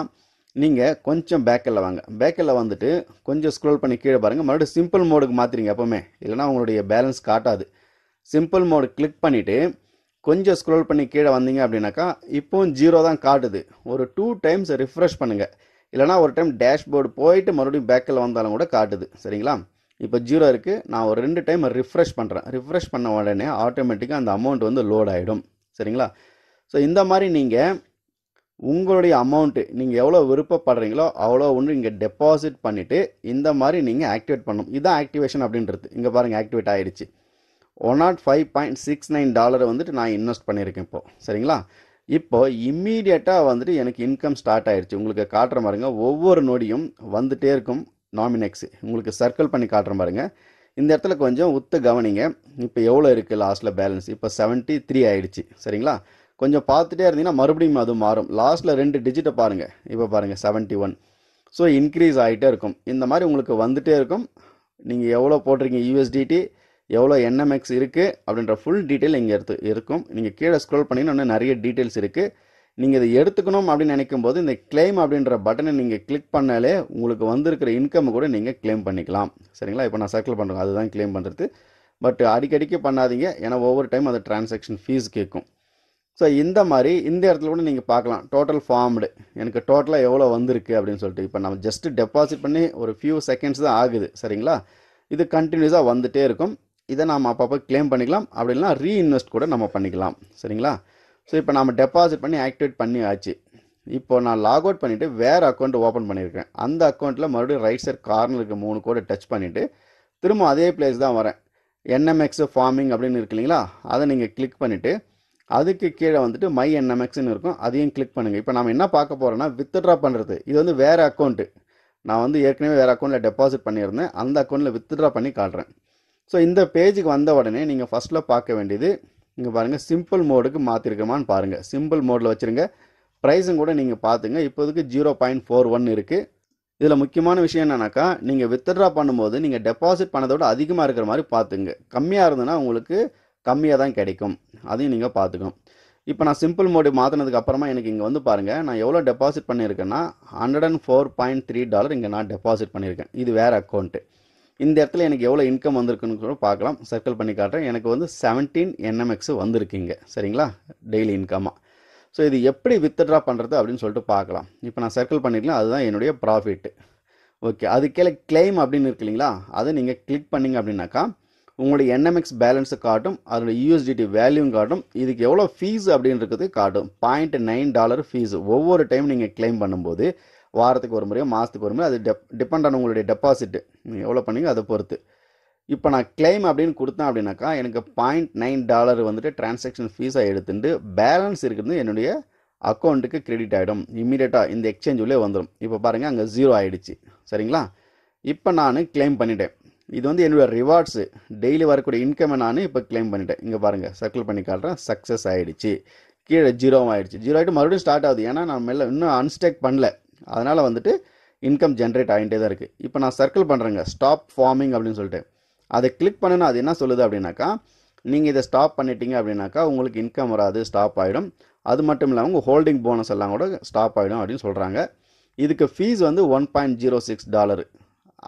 நீங்கள் கொஞ்சம் பேக்கில் வாங்க. பேக்கில் வந்துட்டு கொஞ்சம் ஸ்க்ரோல் பண்ணி கீழே பாருங்கள் மறுபடியும் சிம்பிள் மோடுக்கு மாற்றுறீங்க எப்போவுமே. இல்லைனா உங்களுடைய பேலன்ஸ் காட்டாது. சிம்பிள் மோடு கிளிக் பண்ணிவிட்டு கொஞ்சம் ஸ்க்ரோல் பண்ணி கீழே வந்தீங்க அப்படின்னாக்கா இப்போவும் ஜீரோ தான் காட்டுது. ஒரு டூ டைம்ஸ் ரிஃப்ரெஷ் பண்ணுங்கள் இல்லைனா ஒரு டைம் டேஷ்போர்டு போயிட்டு மறுபடியும் பேக்கில் வந்தாலும் கூட காட்டுது. சரிங்களா? இப்போ ஜீரோ இருக்குது நான் ஒரு ரெண்டு டைம் ரிஃப்ரெஷ் பண்ணுறேன் ரிஃப்ரெஷ் பண்ண உடனே ஆட்டோமேட்டிக்காக அந்த அமௌண்ட் வந்து லோட் ஆகிடும் சரிங்களா? ஸோ இந்த மாதிரி நீங்கள் உங்களுடைய அமௌண்ட்டு நீங்கள் எவ்வளோ விருப்பப்படுறீங்களோ அவ்வளோ ஒன்று இங்கே டெபாசிட் பண்ணிவிட்டு இந்த மாதிரி நீங்கள் ஆக்டிவேட் பண்ணணும். இதுதான் ஆக்டிவேஷன் அப்படின்றது. இங்கே பாருங்கள் ஆக்டிவேட் ஆகிடுச்சு one naught five point six nine டாலரை வந்துட்டு நான் இன்வெஸ்ட் பண்ணியிருக்கேன் இப்போது சரிங்களா? இப்போது இம்மீடியட்டாக வந்துட்டு எனக்கு இன்கம் ஸ்டார்ட் ஆகிடுச்சு உங்களுக்கு காட்டுற பாருங்க ஒவ்வொரு நொடியும் வந்துகிட்டே இருக்கும் நாமினெக்ஸ் உங்களுக்கு சர்க்கிள் பண்ணி காட்டுற பாருங்க. இந்த இடத்துல கொஞ்சம் உத்து கவனிங்க. இப்போ எவ்வளோ இருக்குது லாஸ்ட்டில் பேலன்ஸ் இப்போ செவன்ட்டி த்ரீ ஆகிடுச்சு சரிங்களா? கொஞ்சம் பார்த்துட்டே இருந்தீங்கன்னா மறுபடியும் அது மாறும். லாஸ்ட்டில் ரெண்டு டிஜிட்டை பாருங்கள் இப்போ பாருங்கள் செவன்ட்டி ஒன் ஸோ இன்க்ரீஸ் ஆகிட்டே இருக்கும். இந்த மாதிரி உங்களுக்கு வந்துகிட்டே இருக்கும். நீங்கள் எவ்வளோ போட்டிருக்கீங்க? யூஎஸ்டிடி எவ்வளோ என்எம்எக்ஸ் இருக்குது அப்படின்ற ஃபுல் டீட்டெயில் இங்கே எடுத்து இருக்கும். நீங்கள் கீழே ஸ்க்ரோல் பண்ணிங்கன்னா இன்னும் நிறைய டீட்டெயில்ஸ் இருக்குது நீங்கள் இதை எடுத்துக்கணும் அப்படின்னு நினைக்கும் போது இந்த கிளைம் அப்படின்ற பட்டனை நீங்கள் கிளிக் பண்ணாலே உங்களுக்கு வந்திருக்கிற இன்கம் கூட நீங்கள் கிளைம் பண்ணிக்கலாம். சரிங்களா? இப்போ நான் சர்க்கிள் பண்ணுறேன் அதுதான் கிளைம் பண்ணுறது பட் அடிக்கடிக்கு பண்ணாதீங்க. ஏன்னா ஒவ்வொரு டைம் அந்த டிரான்சாக்ஷன் ஃபீஸ் கேட்கும். ஸோ இந்த மாதிரி இந்த இடத்துல கூட நீங்கள் பார்க்கலாம். டோட்டல் ஃபார்ம்டு எனக்கு டோட்டலாக எவ்வளோ வந்திருக்கு அப்படின்னு சொல்லிட்டு. இப்போ நம்ம ஜஸ்ட் டெபாசிட் பண்ணி ஒரு ஃபியூ செகண்ட்ஸ் தான் ஆகுது. சரிங்களா? இது கண்டினியூஸாக வந்துகிட்டே இருக்கும். இதை நாம் அப்பப்போ கிளைம் பண்ணிக்கலாம். அப்படி இல்லைனா ரீஇன்வெஸ்ட் கூட நம்ம பண்ணிக்கலாம். சரிங்களா? ஸோ இப்போ நம்ம டெபாசிட் பண்ணி ஆக்டிவேட் பண்ணி ஆச்சு இப்போ நான் லாக் அவுட் பண்ணிவிட்டு வேறு அக்கௌண்ட் ஓப்பன் பண்ணியிருக்கேன். அந்த அக்கௌண்ட்டில் மறுபடியும் ரைட் சைட் கார்னருக்கு மூணு கோடை டச் பண்ணிவிட்டு திரும்ப அதே பிளேஸ் தான் வரேன். என்எம்எக்ஸ் ஃபார்மிங் அப்படின்னு இருக்கு இல்லைங்களா? அதை நீங்கள் கிளிக் பண்ணிவிட்டு அதுக்கு கீழே வந்துட்டு மை என்எம்எக்ஸ்னு இருக்கும். அதையும் கிளிக் பண்ணுங்கள் இப்போ நம்ம என்ன பார்க்க போகிறோம்னா வித்ட்ரா பண்ணுறது இது வந்து வேறு அக்கௌண்ட்டு நான் வந்து ஏற்கனவே வேறு அக்கௌண்ட்டில் டெபாசிட் பண்ணியிருந்தேன். அந்த அக்கௌண்ட்டில் வித்ட்ரா பண்ணி காட்டுறேன். ஸோ இந்த பேஜுக்கு வந்த உடனே நீங்கள் ஃபஸ்ட்டில் பார்க்க வேண்டியது இங்கே பாருங்கள் சிம்பிள் மோடுக்கு மாற்றிருக்கோமான்னு பாருங்கள் சிம்பிள் மோடில் வச்சுருங்க. ப்ரைஸும் கூட நீங்கள் பார்த்துங்க. இப்போதைக்கு ஜீரோ பாயிண்ட் ஃபோர் ஒன் இருக்குது இதில் முக்கியமான விஷயம் என்னன்னாக்கா நீங்கள் வித்ட்ரா பண்ணும்போது நீங்கள் டெபாசிட் பண்ணதை விட அதிகமாக இருக்கிற மாதிரி பார்த்துங்க. கம்மியாக இருந்ததுன்னா உங்களுக்கு கம்மியாக தான் கிடைக்கும். அதையும் நீங்கள் பார்த்துக்கணும் இப்போ நான் சிம்பிள் மோடு மாற்றினதுக்கு அப்புறமா எனக்கு இங்கே வந்து பாருங்கள் நான் எவ்வளோ டெபாசிட் பண்ணியிருக்கேன்னா hundred and four point three dollar இங்கே நான் டெபாசிட் பண்ணியிருக்கேன் இது வேறு அக்கௌண்ட்டு இந்த இடத்துல எனக்கு எவ்வளோ இன்கம் வந்திருக்குன்னு கூட பார்க்கலாம். சர்க்கிள் பண்ணி காட்டுறேன். எனக்கு வந்து செவன்டீன் என்எம்எக்ஸ் வந்திருக்குங்க சரிங்களா? டெய்லி இன்கமாக ஸோ இது எப்படி வித்ட்ரா பண்ணுறது அப்படின்னு சொல்லிட்டு பார்க்கலாம். இப்போ நான் சர்க்கிள் பண்ணிக்கலாம் அதுதான் என்னுடைய ப்ராஃபிட்டு ஓகே அது கீழே கிளைம் அப்படின்னு இருக்கு இல்லைங்களா? அதை நீங்கள் கிளிக் பண்ணிங்க அப்படின்னாக்கா உங்களுடைய என்எம்எக்ஸ் பேலன்ஸை காட்டும் அதோட யூஎஸ்டிடி வேல்யூம் காட்டும் இதுக்கு எவ்வளோ ஃபீஸ் அப்படின்றது காட்டும். பாயிண்ட் நைன் டாலர் ஃபீஸ் ஒவ்வொரு டைம் நீங்கள் கிளைம் பண்ணும்போது வாரத்துக்கு ஒரு முறையோ மாதத்துக்கு ஒரு முறை அது டெப் டிபெண்ட் ஆன உங்களுடைய டெபாசிட்டு நீங்கள் எவ்வளோ பண்ணீங்க அதை பொறுத்து. இப்போ நான் கிளைம் அப்படின்னு கொடுத்தேன் அப்படின்னாக்கா எனக்கு பாயிண்ட் நைன் டாலர் வந்துட்டு டிரான்சாக்ஷன் ஃபீஸாக எடுத்துட்டு பேலன்ஸ் இருக்கிறது என்னுடைய அக்கௌண்ட்டுக்கு கிரெடிட் ஆகிடும் இம்மீடியட்டாக இந்த எக்ஸ்சேஞ்ச் உள்ளே வந்துடும் இப்போ பாருங்கள் அங்கே ஜீரோ ஆகிடுச்சு சரிங்களா? இப்போ நான் கிளைம் பண்ணிட்டேன். இது வந்து என்னுடைய ரிவார்ட்ஸு டெய்லி வரக்கூடிய இன்கமை நான் இப்போ கிளைம் பண்ணிட்டேன். இங்கே பாருங்கள் சர்க்கிள் பண்ணி காட்டுறேன். சக்ஸஸ் ஆகிடுச்சு கீழே ஜீரோவும் ஆகிடுச்சு ஜீரோ ஆகிட்டு மறுபடியும் ஸ்டார்ட் ஆகுது. ஏன்னா நான் மெல்ல இன்னும் அன்ஸ்டேக் பண்ணல. அதனால் வந்துட்டு இன்கம் ஜென்ரேட் ஆகிட்டே தான் இருக்குது இப்போ நான் சர்க்கிள் பண்ணுறேங்க ஸ்டாப் ஃபார்மிங் அப்படின்னு சொல்லிட்டு. அதை கிளிக் பண்ணுனா அது என்ன சொல்லுது அப்படின்னாக்கா நீங்கள் இதை ஸ்டாப் பண்ணிட்டீங்க அப்படின்னாக்கா உங்களுக்கு இன்கம் வராது ஸ்டாப் ஆகிடும் அது மட்டும் இல்லாமல் உங்கள் ஹோல்டிங் போனஸ் எல்லாம் கூட ஸ்டாப் ஆகிடும் அப்படின்னு சொல்கிறாங்க இதுக்கு ஃபீஸ் வந்து one point zero six dollar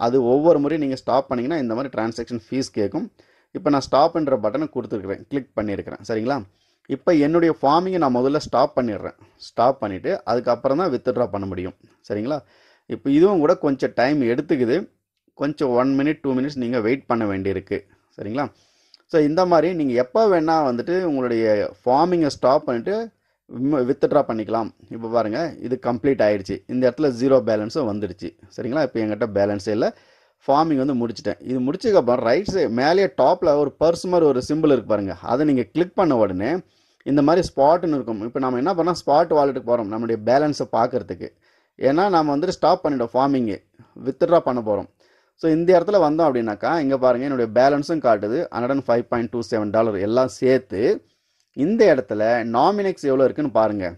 அது ஒவ்வொரு முறையும் நீங்கள் ஸ்டாப் பண்ணிங்கன்னா இந்த மாதிரி டிரான்சாக்ஷன் ஃபீஸ் கேட்கும் இப்போ நான் ஸ்டாப்ன்ற பட்டனை கொடுத்துருக்குறேன். கிளிக் பண்ணியிருக்கிறேன். சரிங்களா? இப்போ என்னுடைய ஃபார்மிங்கை நான் முதல்ல ஸ்டாப் பண்ணிடுறேன். ஸ்டாப் பண்ணிவிட்டு அதுக்கப்புறம் தான் வித்ட்ரா பண்ண முடியும். சரிங்களா? இப்போ இதுவும் கூட கொஞ்சம் டைம் எடுத்துக்குது. கொஞ்சம் ஒன் மினிட் டூ மினிட்ஸ் நீங்கள் வெயிட் பண்ண வேண்டியிருக்கு. சரிங்களா? ஸோ இந்த மாதிரி நீங்கள் எப்போ வேணால் வந்துட்டு உங்களுடைய ஃபார்மிங்கை ஸ்டாப் பண்ணிவிட்டு வித்ட்ரா பண்ணிக்கலாம். இப்போ பாருங்கள் இது கம்ப்ளீட் ஆயிடுச்சு. இந்த இடத்துல ஜீரோ பேலன்ஸும் வந்துடுச்சு. சரிங்களா? இப்போ என்கிட்ட பேலன்ஸே இல்லை. ஃபார்மிங் வந்து முடிச்சிட்டேன். இது முடிச்சதுக்கப்புறம் ரைட் சைட் மேலேயே டாப்பில் ஒரு பர்ஸ் மாதிரி ஒரு சிம்பிள் இருக்கு பாருங்கள் அதை நீங்கள் கிளிக் பண்ண உடனே இந்த மாதிரி ஸ்பாட்னு இருக்கும். இப்போ நம்ம என்ன பண்ணால் ஸ்பாட் வாலெட்டுக்கு போகிறோம் நம்மளுடைய பேலன்ஸை பார்க்குறதுக்கு. ஏன்னா நம்ம வந்துட்டு ஸ்டாப் பண்ணிவிடும் ஃபார்மிங்கு வித்ட்ரா பண்ண போகிறோம் ஸோ இந்த இடத்துல வந்தோம் அப்படின்னாக்கா இங்கே பாருங்கள் என்னுடைய பேலன்ஸும் காட்டுது. Hundred and five point two seven dollar எல்லாம் சேர்த்து இந்த இடத்துல நாமினெக்ஸ் எவ்வளோ இருக்குன்னு பாருங்கள்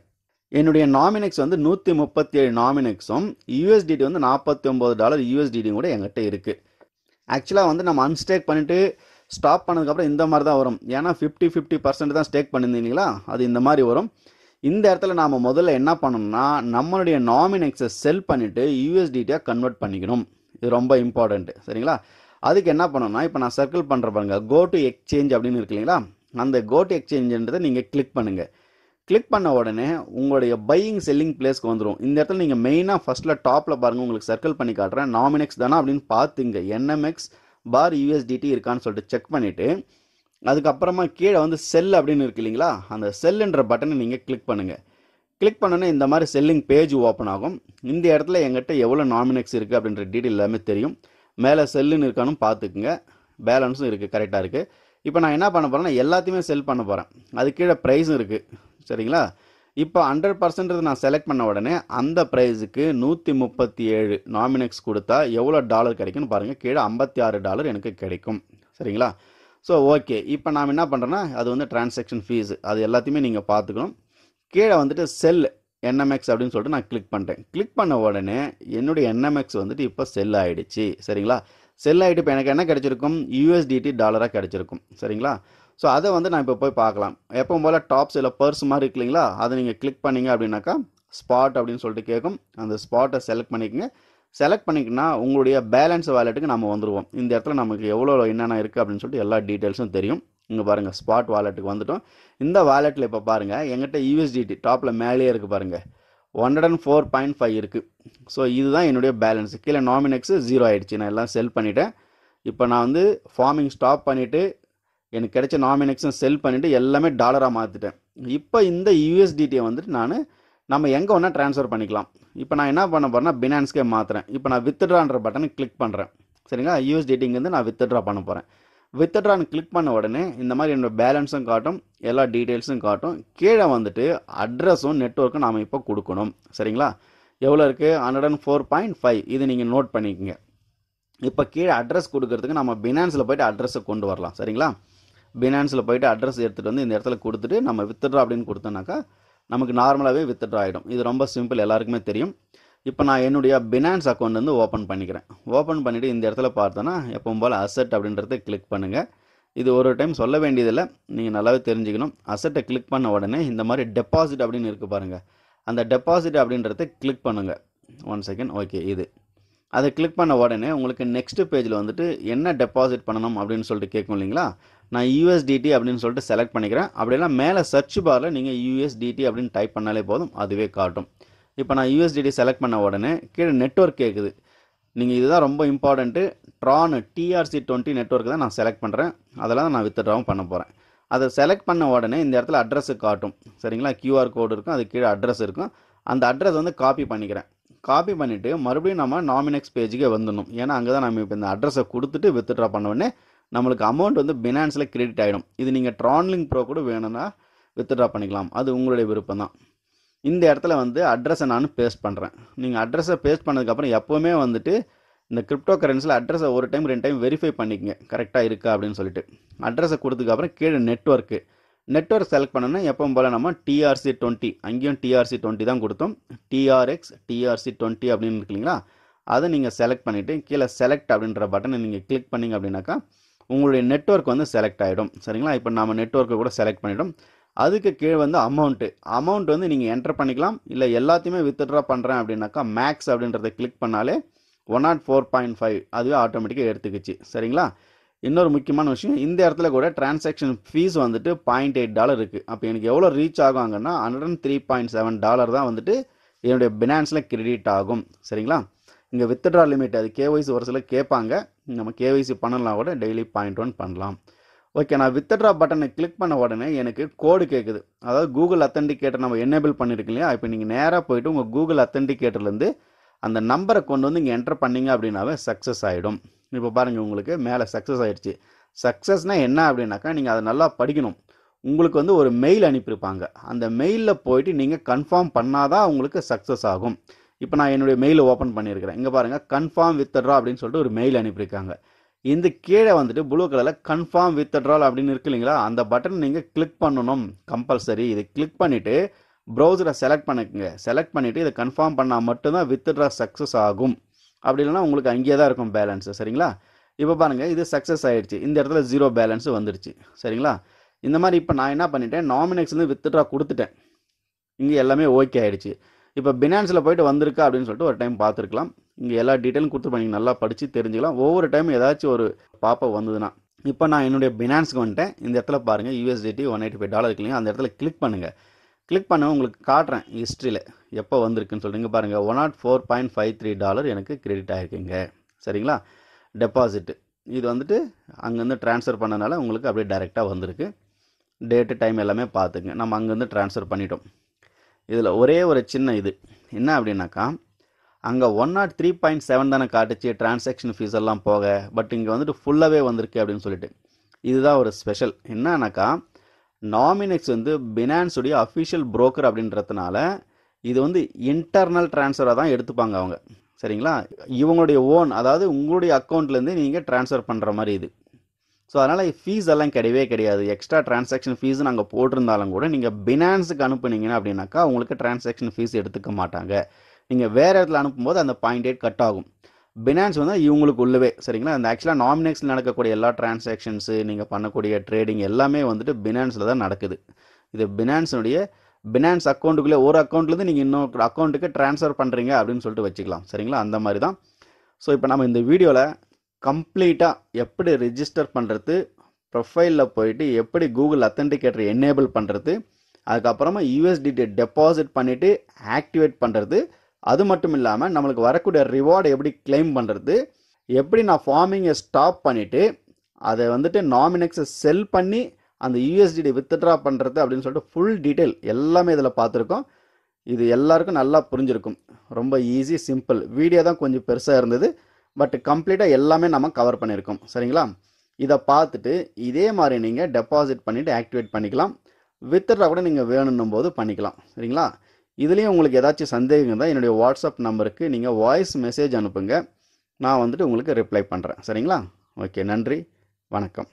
என்னுடைய நாமினெக்ஸ் வந்து நூற்றி முப்பத்தி ஏழு நாமினெக்ஸும் யூஎஸ்டிடி வந்து நாற்பத்தி ஒம்பது டாலர் யூஎஸ்டிடியும் கூட எங்கிட்ட இருக்குது ஆக்சுவலாக வந்து நம்ம அன்ஸ்டேக் பண்ணிவிட்டு ஸ்டாப் பண்ணதுக்கப்புறம் இந்த மாதிரி தான் வரும். ஏன்னா ஃபிஃப்டி ஃபிஃப்டி பர்சன்ட் தான் ஸ்டேக் பண்ணியிருந்தீங்களா அது இந்த மாதிரி வரும். இந்த இடத்துல நாம் முதல்ல என்ன பண்ணணும்னா நம்மளுடைய நாமினெக்ஸை செல் பண்ணிவிட்டு யூஎஸ்டிடியாக கன்வெர்ட் பண்ணிக்கணும். இது ரொம்ப இம்பார்ட்டண்ட்டு சரிங்களா? அதுக்கு என்ன பண்ணணும்னா இப்போ நான் சர்க்கிள் பண்ணுற பாருங்க. கோ டு எக்ஸ்சேஞ்ச் அப்படின்னு இருக்கு இல்லைங்களா? அந்த கோட் எக்ஸ்சேஞ்சுன்றதை நீங்கள் கிளிக் பண்ணுங்கள் கிளிக் பண்ண உடனே உங்களுடைய பையிங் செல்லிங் பிளேஸ்க்கு வந்துடும் இந்த இடத்துல நீங்கள் மெயினாக ஃபஸ்ட்டில் டாப்பில் பாருங்கள் உங்களுக்கு சர்க்கிள் பண்ணி காட்டுறேன். நாமினெக்ஸ் தானே அப்படின்னு பார்த்துங்க. என்எம்எக்ஸ் பார் யூஎஸ்டிடி இருக்கான்னு சொல்லிட்டு செக் பண்ணிவிட்டு அதுக்கப்புறமா கீழே வந்து செல் அப்படின்னு இருக்கு இல்லைங்களா? அந்த செல்லுன்ற பட்டனை நீங்கள் கிளிக் பண்ணுங்கள் கிளிக் பண்ணோன்னே இந்த மாதிரி செல்லிங் பேஜ் ஓப்பன் ஆகும். இந்த இடத்துல எங்கிட்ட எவ்வளோ நாமினெக்ஸ் இருக்குது அப்படின்ற டீட்டெயில் எல்லாமே தெரியும். மேலே செல்லுன்னு இருக்கானும் பார்த்துக்குங்க. பேலன்ஸும் இருக்குது கரெக்டாக இருக்குது இப்போ நான் என்ன பண்ண போகிறேன்னா எல்லாத்தையுமே செல் பண்ண போகிறேன் அது கீழே ப்ரைஸும் இருக்குது சரிங்களா? இப்போ ஹண்ட்ரட் பர்சன்ட் நான் செலக்ட் பண்ண உடனே அந்த ப்ரைஸுக்கு நூற்றி முப்பத்தி ஏழு நாமினெக்ஸ் கொடுத்தா எவ்வளோ டாலர் கிடைக்குன்னு பாருங்கள் கீழே ஐம்பத்தி ஆறு டாலர் எனக்கு கிடைக்கும். சரிங்களா? ஸோ ஓகே இப்போ நாம் என்ன பண்ணுறேன்னா அது வந்து டிரான்சாக்ஷன் ஃபீஸ் அது எல்லாத்தையுமே நீங்கள் பார்த்துக்கணும். கீழே வந்துட்டு செல் என்எம்எக்ஸ் அப்படின்னு சொல்லிட்டு நான் கிளிக் பண்ணிட்டேன். கிளிக் பண்ண உடனே என்னுடைய என்எம்எக்ஸ் வந்துட்டு இப்போ செல் ஆகிடுச்சு சரிங்களா? செல் ஆகிட்டு இப்போ எனக்கு என்ன கிடச்சிருக்கும்? யூஎஸ்டிடி டாலராக கிடச்சிருக்கும். சரிங்களா? ஸோ அதை வந்து நான் இப்போ போய் பார்க்கலாம். எப்பவும் போல் டாப்ஸ் இல்லை பர்ஸ் மாதிரி இருக்கு இல்லைங்களா? அதை நீங்கள் கிளிக் பண்ணீங்க அப்படின்னாக்கா ஸ்பாட் அப்படின்னு சொல்லிட்டு கேட்கும். அந்த ஸ்பாட்டை செலக்ட் பண்ணிக்கங்க. செலக்ட் பண்ணிக்கினா உங்களுடைய பேலன்ஸ் வாலெட்டுக்கு நம்ம வந்துடுவோம் இந்த இடத்துல நமக்கு எவ்வளோ என்னென்ன இருக்குது அப்படின்னு சொல்லிட்டு எல்லா டீட்டெயில்ஸும் தெரியும். இங்கே பாருங்கள் ஸ்பாட் வாலெட்டுக்கு வந்துட்டோம். இந்த வாலெட்டில் இப்போ பாருங்கள் எங்கிட்ட யூஎஸ்டிடி டாப்பில் மேலேயே இருக்குது பாருங்கள் hundred and four point five இருக்குது ஸோ இதுதான் என்னுடைய பேலன்ஸ் கீழே நாமினெக்ஸு ஜீரோ ஆகிடுச்சு நான் எல்லாம் செல் பண்ணிவிட்டேன் இப்போ நான் வந்து ஃபார்மிங் ஸ்டாப் பண்ணிவிட்டு எனக்கு கிடைச்ச நாமினெக்ஸும் செல் பண்ணிவிட்டு எல்லாமே டாலராக மாற்றிட்டேன் இப்போ இந்த யூஎஸ்டிடியை வந்துட்டு நான் நம்ம எங்கே வேணால் ட்ரான்ஸ்ஃபர் பண்ணிக்கலாம். இப்போ நான் என்ன பண்ண போகிறேன்னா பினான்ஸ்க்கே மாற்றுறேன் இப்போ நான் வித்ட்ரான்ற பட்டனை கிளிக் பண்ணுறேன் சரிங்களா? யூஎஸ்டிடிங்கிறது நான் வித்ட்ரா பண்ண போகிறேன் வித்ட்ரான்னு கிளிக் பண்ண உடனே இந்த மாதிரி என்னோட பேலன்ஸும் காட்டும் எல்லா டீட்டெயில்ஸும் காட்டும். கீழே வந்துட்டு அட்ரஸும் நெட்ஒர்க்கும் நாம் இப்போ கொடுக்கணும். சரிங்களா? எவ்வளோ இருக்குது hundred and four point five இது நீங்கள் நோட் பண்ணிக்கோங்க. இப்போ கீழே அட்ரஸ் கொடுக்கறதுக்கு நம்ம பினான்ஸில் போயிட்டு அட்ரஸை கொண்டு வரலாம். சரிங்களா? பினான்ஸில் போயிட்டு அட்ரஸ் எடுத்துகிட்டு வந்து இந்த இடத்துல கொடுத்துட்டு நம்ம வித்ட்ரா அப்படின்னு கொடுத்தோம்னாக்கா நமக்கு நார்மலாகவே வித்ட்ரா ஆகிடும் இது ரொம்ப சிம்பிள் எல்லாருக்குமே தெரியும். இப்போ நான் என்னுடைய பினான்ஸ் அக்கௌண்ட் வந்து ஓப்பன் பண்ணிக்கிறேன். ஓப்பன் பண்ணிவிட்டு இந்த இடத்துல பார்த்தோன்னா எப்பவும் போல் அசெட் அப்படின்றத கிளிக் பண்ணுங்கள் இது ஒரு டைம் சொல்ல வேண்டியதில்லை. நீங்கள் நல்லாவே தெரிஞ்சுக்கணும். அசட்டை கிளிக் பண்ண உடனே இந்த மாதிரி டெபாசிட் அப்படின்னு இருக்குது பாருங்கள் அந்த டெபாசிட் அப்படின்றத கிளிக் பண்ணுங்கள் ஒன் செகண்ட் ஓகே இது. அதை கிளிக் பண்ண உடனே உங்களுக்கு நெக்ஸ்ட் பேஜில் வந்துட்டு என்ன டெபாசிட் பண்ணணும் அப்படின்னு சொல்லிட்டு கேட்கும் இல்லைங்களா? நான் யூஎஸ்டிடி அப்படின்னு சொல்லிட்டு செலக்ட் பண்ணிக்கிறேன். அப்படிலாம் மேலே சர்ச் பாரில் நீங்கள் யூஎஸ்டிடி அப்படின்னு டைப் பண்ணாலே போதும். அதுவே காட்டும். இப்போ நான் யூஎஸ்டிடி செலக்ட் பண்ண உடனே கீழே நெட்ஒர்க் கேட்குது நீங்கள் இதுதான் ரொம்ப important Tron TRC twenty network தான் நான் செலக்ட் பண்ணுறேன் அதெல்லாம் நான் வித்ட்ராவும் பண்ண போகிறேன் அதை செலக்ட் பண்ண உடனே இந்த இடத்துல அட்ரஸு காட்டும். சரிங்களா? கியூஆர் கோடு இருக்கும். அது கீழே அட்ரஸ் இருக்கும். அந்த அட்ரஸ் வந்து காப்பி பண்ணிக்கிறேன். காப்பி பண்ணிவிட்டு மறுபடியும் நம்ம நாமினெக்ஸ் பேஜுக்கே வந்துடணும். ஏன்னா அங்கே தான் நம்ம இப்போ இந்த அட்ரஸை கொடுத்துட்டு வித்ட்ரா பண்ண உடனே நம்மளுக்கு அமௌண்ட் வந்து பினான்ஸில் கிரெடிட் ஆகிடும் இது நீங்கள் ட்ரான்லிங் ப்ரோ கூட வேணும்னா வித்ட்ரா பண்ணிக்கலாம். அது உங்களுடைய விருப்பம் தான் இந்த இடத்துல வந்து அட்ரஸை நான் பேஸ்ட் பண்ணுறேன் நீங்கள் அட்ரஸை பேஸ்ட் பண்ணதுக்கப்புறம் எப்போவுமே வந்துட்டு இந்த கிரிப்டோ கரன்சியில் அட்ரஸை ஒரு டைம் ரெண்டு டைம் வெரிஃபை பண்ணிக்கங்க. கரெக்டாக இருக்கா அப்படின்னு சொல்லிட்டு. அட்ரஸை கொடுத்ததுக்கப்புறம் கீழே நெட்ஒர்க்கு நெட்ஒர்க் செலக்ட் பண்ணோன்னா எப்பவும் போல் நம்ம டிஆர்சி டுவெண்ட்டி அங்கேயும் டிஆர்சி டுவெண்ட்டி தான் கொடுத்தோம். டிஆர்எக்ஸ் டிஆர்சி டுவெண்ட்டி அப்படின்னு இருக்கு இல்லைங்களா? அதை நீங்கள் செலக்ட் பண்ணிவிட்டு கீழே செலக்ட் அப்படின்ற பட்டனை நீங்கள் கிளிக் பண்ணிங்க அப்படின்னாக்கா உங்களுடைய நெட்ஒர்க் வந்து செலக்ட் ஆகிடும் சரிங்களா? இப்போ நம்ம நெட்ஒர்க்கை கூட செலக்ட் பண்ணிவிடும் அதுக்கு கீழே வந்து அமௌண்ட்டு அமௌண்ட் வந்து நீங்கள் என்டர் பண்ணிக்கலாம். இல்லை எல்லாத்தையுமே வித்ட்ரா பண்ணுறேன் அப்படின்னாக்கா மேக்ஸ் அப்படின்றத கிளிக் பண்ணாலே one naught four point five அதுவே ஆட்டோமேட்டிக்காக எடுத்துக்கிச்சு. சரிங்களா? இன்னொரு முக்கியமான விஷயம் இந்த இடத்துல கூட டிரான்சாக்ஷன் ஃபீஸ் வந்துட்டு பாயிண்ட் எயிட் டாலர் இருக்குது அப்போ எனக்கு எவ்வளோ reach ஆகுவாங்கன்னா hundred and three point seven dollar தான் வந்துட்டு என்னுடைய பினான்ஸில் கிரெடிட் ஆகும். சரிங்களா? இங்கே வித்ட்ரா லிமிட் அது கேஒய்சி ஒரு சில கேட்பாங்க. நம்ம கேஒய்சி பண்ணலாம் கூட டெய்லி பாயிண்ட் ஒன் பண்ணலாம். ஓகே நான் வித்ட்ரா பட்டனை கிளிக் பண்ண உடனே எனக்கு கோடு கேட்குது அதாவது கூகுள் அத்தன்டிகேட்டர் நம்ம எனேபிள் பண்ணியிருக்கோம் இல்லையா? இப்போ நீங்கள் நேராக போயிட்டு உங்கள் கூகுள் அத்தன்டிகேட்டர்லேருந்து அந்த நம்பரை கொண்டு வந்து இங்கே என்டர் பண்ணிங்க அப்படின்னாவே சக்ஸஸ் ஆகிடும் இப்போ பாருங்கள் உங்களுக்கு மேலே சக்ஸஸ் ஆகிடுச்சு சக்ஸஸ்னால் என்ன அப்படின்னாக்கா நீங்கள் அதை நல்லா படிக்கணும். உங்களுக்கு வந்து ஒரு மெயில் அனுப்பியிருப்பாங்க. அந்த மெயிலில் போயிட்டு நீங்கள் கன்ஃபார்ம் பண்ணாதான் உங்களுக்கு சக்ஸஸ் ஆகும். இப்போ நான் என்னுடைய மெயிலை ஓப்பன் பண்ணியிருக்கிறேன். இங்கே பாருங்கள் கன்ஃபார்ம் வித்ட்ரா அப்படின்னு சொல்லிட்டு ஒரு மெயில் அனுப்பியிருக்காங்க. இந்த கீழே வந்துட்டு ப்ளூ கலரில் கன்ஃபார்ம் வித்ட்ரால் அப்படின்னு இருக்கு இல்லைங்களா? அந்த பட்டன் நீங்கள் கிளிக் பண்ணணும். கம்பல்சரி இதை கிளிக் பண்ணிவிட்டு ப்ரௌசரை செலக்ட் பண்ணிக்கோங்க. செலக்ட் பண்ணிவிட்டு இதை கன்ஃபார்ம் பண்ணால் மட்டும்தான் வித்ட்ரா சக்ஸஸ் ஆகும். அப்படி இல்லைன்னா உங்களுக்கு அங்கேயே தான் இருக்கும் பேலன்ஸ் சரிங்களா? இப்போ பாருங்கள் இது சக்ஸஸ் ஆகிடுச்சு இந்த இடத்துல ஜீரோ பேலன்ஸ் வந்துடுச்சு சரிங்களா? இந்த மாதிரி இப்போ நான் என்ன பண்ணிட்டேன்? நாமினேக்ஸ்லேருந்து வித்ட்ரா கொடுத்துட்டேன். இங்கே எல்லாமே ஓகே ஆகிடுச்சு இப்போ பினான்ஸில் போயிட்டு வந்திருக்கா அப்படின்னு சொல்லிட்டு ஒரு டைம் பார்த்துருக்கலாம். இங்கே எல்லா டீட்டெயிலும் கொடுத்து நீங்கள் நல்லா படித்து தெரிஞ்சுக்கலாம். ஒவ்வொரு டைம் ஏதாச்சும் ஒரு பாப்பா வந்ததுன்னா. இப்போ நான் என்னுடைய பினான்ஸ்க்கு வந்துட்டேன். இந்த இடத்துல பாருங்கள் USDT one eighty five dollar இல்லையா அந்த இடத்துல கிளிக் பண்ணுங்கள் கிளிக் பண்ண உங்களுக்கு காட்டுறேன் ஹிஸ்ட்ரியில் எப்போ வந்திருக்குன்னு சொல்லிட்டு. பாருங்கள் one naught four point five three dollar எனக்கு கிரெடிட் ஆகிருக்குங்க சரிங்களா? டெபாசிட்டு இது வந்துட்டு அங்கேருந்து ட்ரான்ஸ்ஃபர் பண்ணனால உங்களுக்கு அப்படியே டைரெக்டாக வந்திருக்கு. டேட்டு டைம் எல்லாமே பார்த்துங்க. நம்ம அங்கேருந்து ட்ரான்ஸ்ஃபர் பண்ணிட்டோம். இதில் ஒரே ஒரு சின்ன இது. என்ன அப்படின்னாக்கா அங்கே one naught three point seven தானே காட்டுச்சு டிரான்சாக்ஷன் ஃபீஸ் எல்லாம் போக பட் இங்கே வந்துட்டு ஃபுல்லாகவே வந்திருக்கு அப்படின்னு சொல்லிட்டு. இதுதான் ஒரு ஸ்பெஷல் என்னன்னாக்கா நாமினெக்ஸ் வந்து பினான்ஸுடைய அஃபிஷியல் புரோக்கர் அப்படின்றதுனால இது வந்து இன்டர்னல் ட்ரான்ஸ்ஃபராக தான் எடுத்துப்பாங்க அவங்க. சரிங்களா? இவங்களுடைய ஓன் அதாவது உங்களுடைய அக்கௌண்ட்லேருந்து நீங்கள் ட்ரான்ஸ்ஃபர் பண்ணுற மாதிரி இது. ஸோ அதனால் ஃபீஸ் எல்லாம் கிடையவே கிடையாது. எக்ஸ்ட்ரா டிரான்சாக்ஷன் ஃபீஸ் நாங்கள் போட்டிருந்தாலும் கூட நீங்கள் பினான்ஸுக்கு அனுப்புனீங்கன்னா அப்படின்னாக்கா உங்களுக்கு டிரான்சாக்ஷன் ஃபீஸ் எடுத்துக்க மாட்டாங்க. நீங்கள் வேறு இடத்துல அனுப்பும்போது அந்த பாயிண்ட் எயிட் கட் ஆகும். பினான்ஸ் வந்து இவங்களுக்கு உள்ளவே சரிங்களா? அந்த ஆக்சுவலாக நாமினேக்ஸில் நடக்கக்கூடிய எல்லா டிரான்சாக்ஷன்ஸு நீங்கள் பண்ணக்கூடிய ட்ரேடிங் எல்லாமே வந்துட்டு பினான்ஸில் தான் நடக்குது. இது பினான்ஸினுடைய பினான்ஸ் அக்கௌண்ட்டுக்குள்ளே ஒரு அக்கௌண்ட்லேருந்து நீங்கள் இன்னொரு அக்கௌண்ட்டுக்கு ட்ரான்ஸ்ஃபர் பண்ணுறீங்க அப்படின்னு சொல்லிட்டு வச்சுக்கலாம். சரிங்களா? அந்த மாதிரி தான். ஸோ இப்போ நம்ம இந்த வீடியோவில் கம்ப்ளீட்டாக எப்படி ரிஜிஸ்டர் பண்ணுறது ப்ரொஃபைலில் போயிட்டு எப்படி கூகுள் அத்தன்டிகேட்டர் என்னேபிள் பண்ணுறது அதுக்கப்புறமா யூஎஸ்டிடி டெபாசிட் பண்ணிவிட்டு ஆக்டிவேட் பண்ணுறது அது மட்டும் இல்லாமல் நம்மளுக்கு வரக்கூடிய ரிவார்டு எப்படி கிளைம் பண்ணுறது எப்படி நான் ஃபார்மிங்கை ஸ்டாப் பண்ணிவிட்டு அதை வந்துட்டு நாமினெக்ஸை செல் பண்ணி அந்த யூஎஸ்டிடி வித்ட்ரா பண்ணுறது அப்படின்னு சொல்லிட்டு ஃபுல் டீட்டெயில் எல்லாமே இதில் பார்த்துருக்கோம். இது எல்லாருக்கும் நல்லா புரிஞ்சிருக்கும். ரொம்ப ஈஸி சிம்பிள் வீடியோ தான் கொஞ்சம் பெருசாக இருந்தது. பட் கம்ப்ளீட்டாக எல்லாமே நம்ம கவர் பண்ணியிருக்கோம் சரிங்களா? இதை பார்த்துட்டு இதே மாதிரி நீங்கள் டெபாசிட் பண்ணிவிட்டு ஆக்டிவேட் பண்ணிக்கலாம். வித்ட்ரா கூட நீங்கள் வேணும்னும் போது பண்ணிக்கலாம். சரிங்களா? இதுலேயும் உங்களுக்கு ஏதாச்சும் சந்தேகம் இருந்தால் என்னுடைய வாட்ஸ்அப் நம்பருக்கு நீங்கள் வாய்ஸ் மெசேஜ் அனுப்புங்க. நான் வந்துட்டு உங்களுக்கு ரிப்ளை பண்ணுறேன் சரிங்களா? ஓகே நன்றி. வணக்கம்.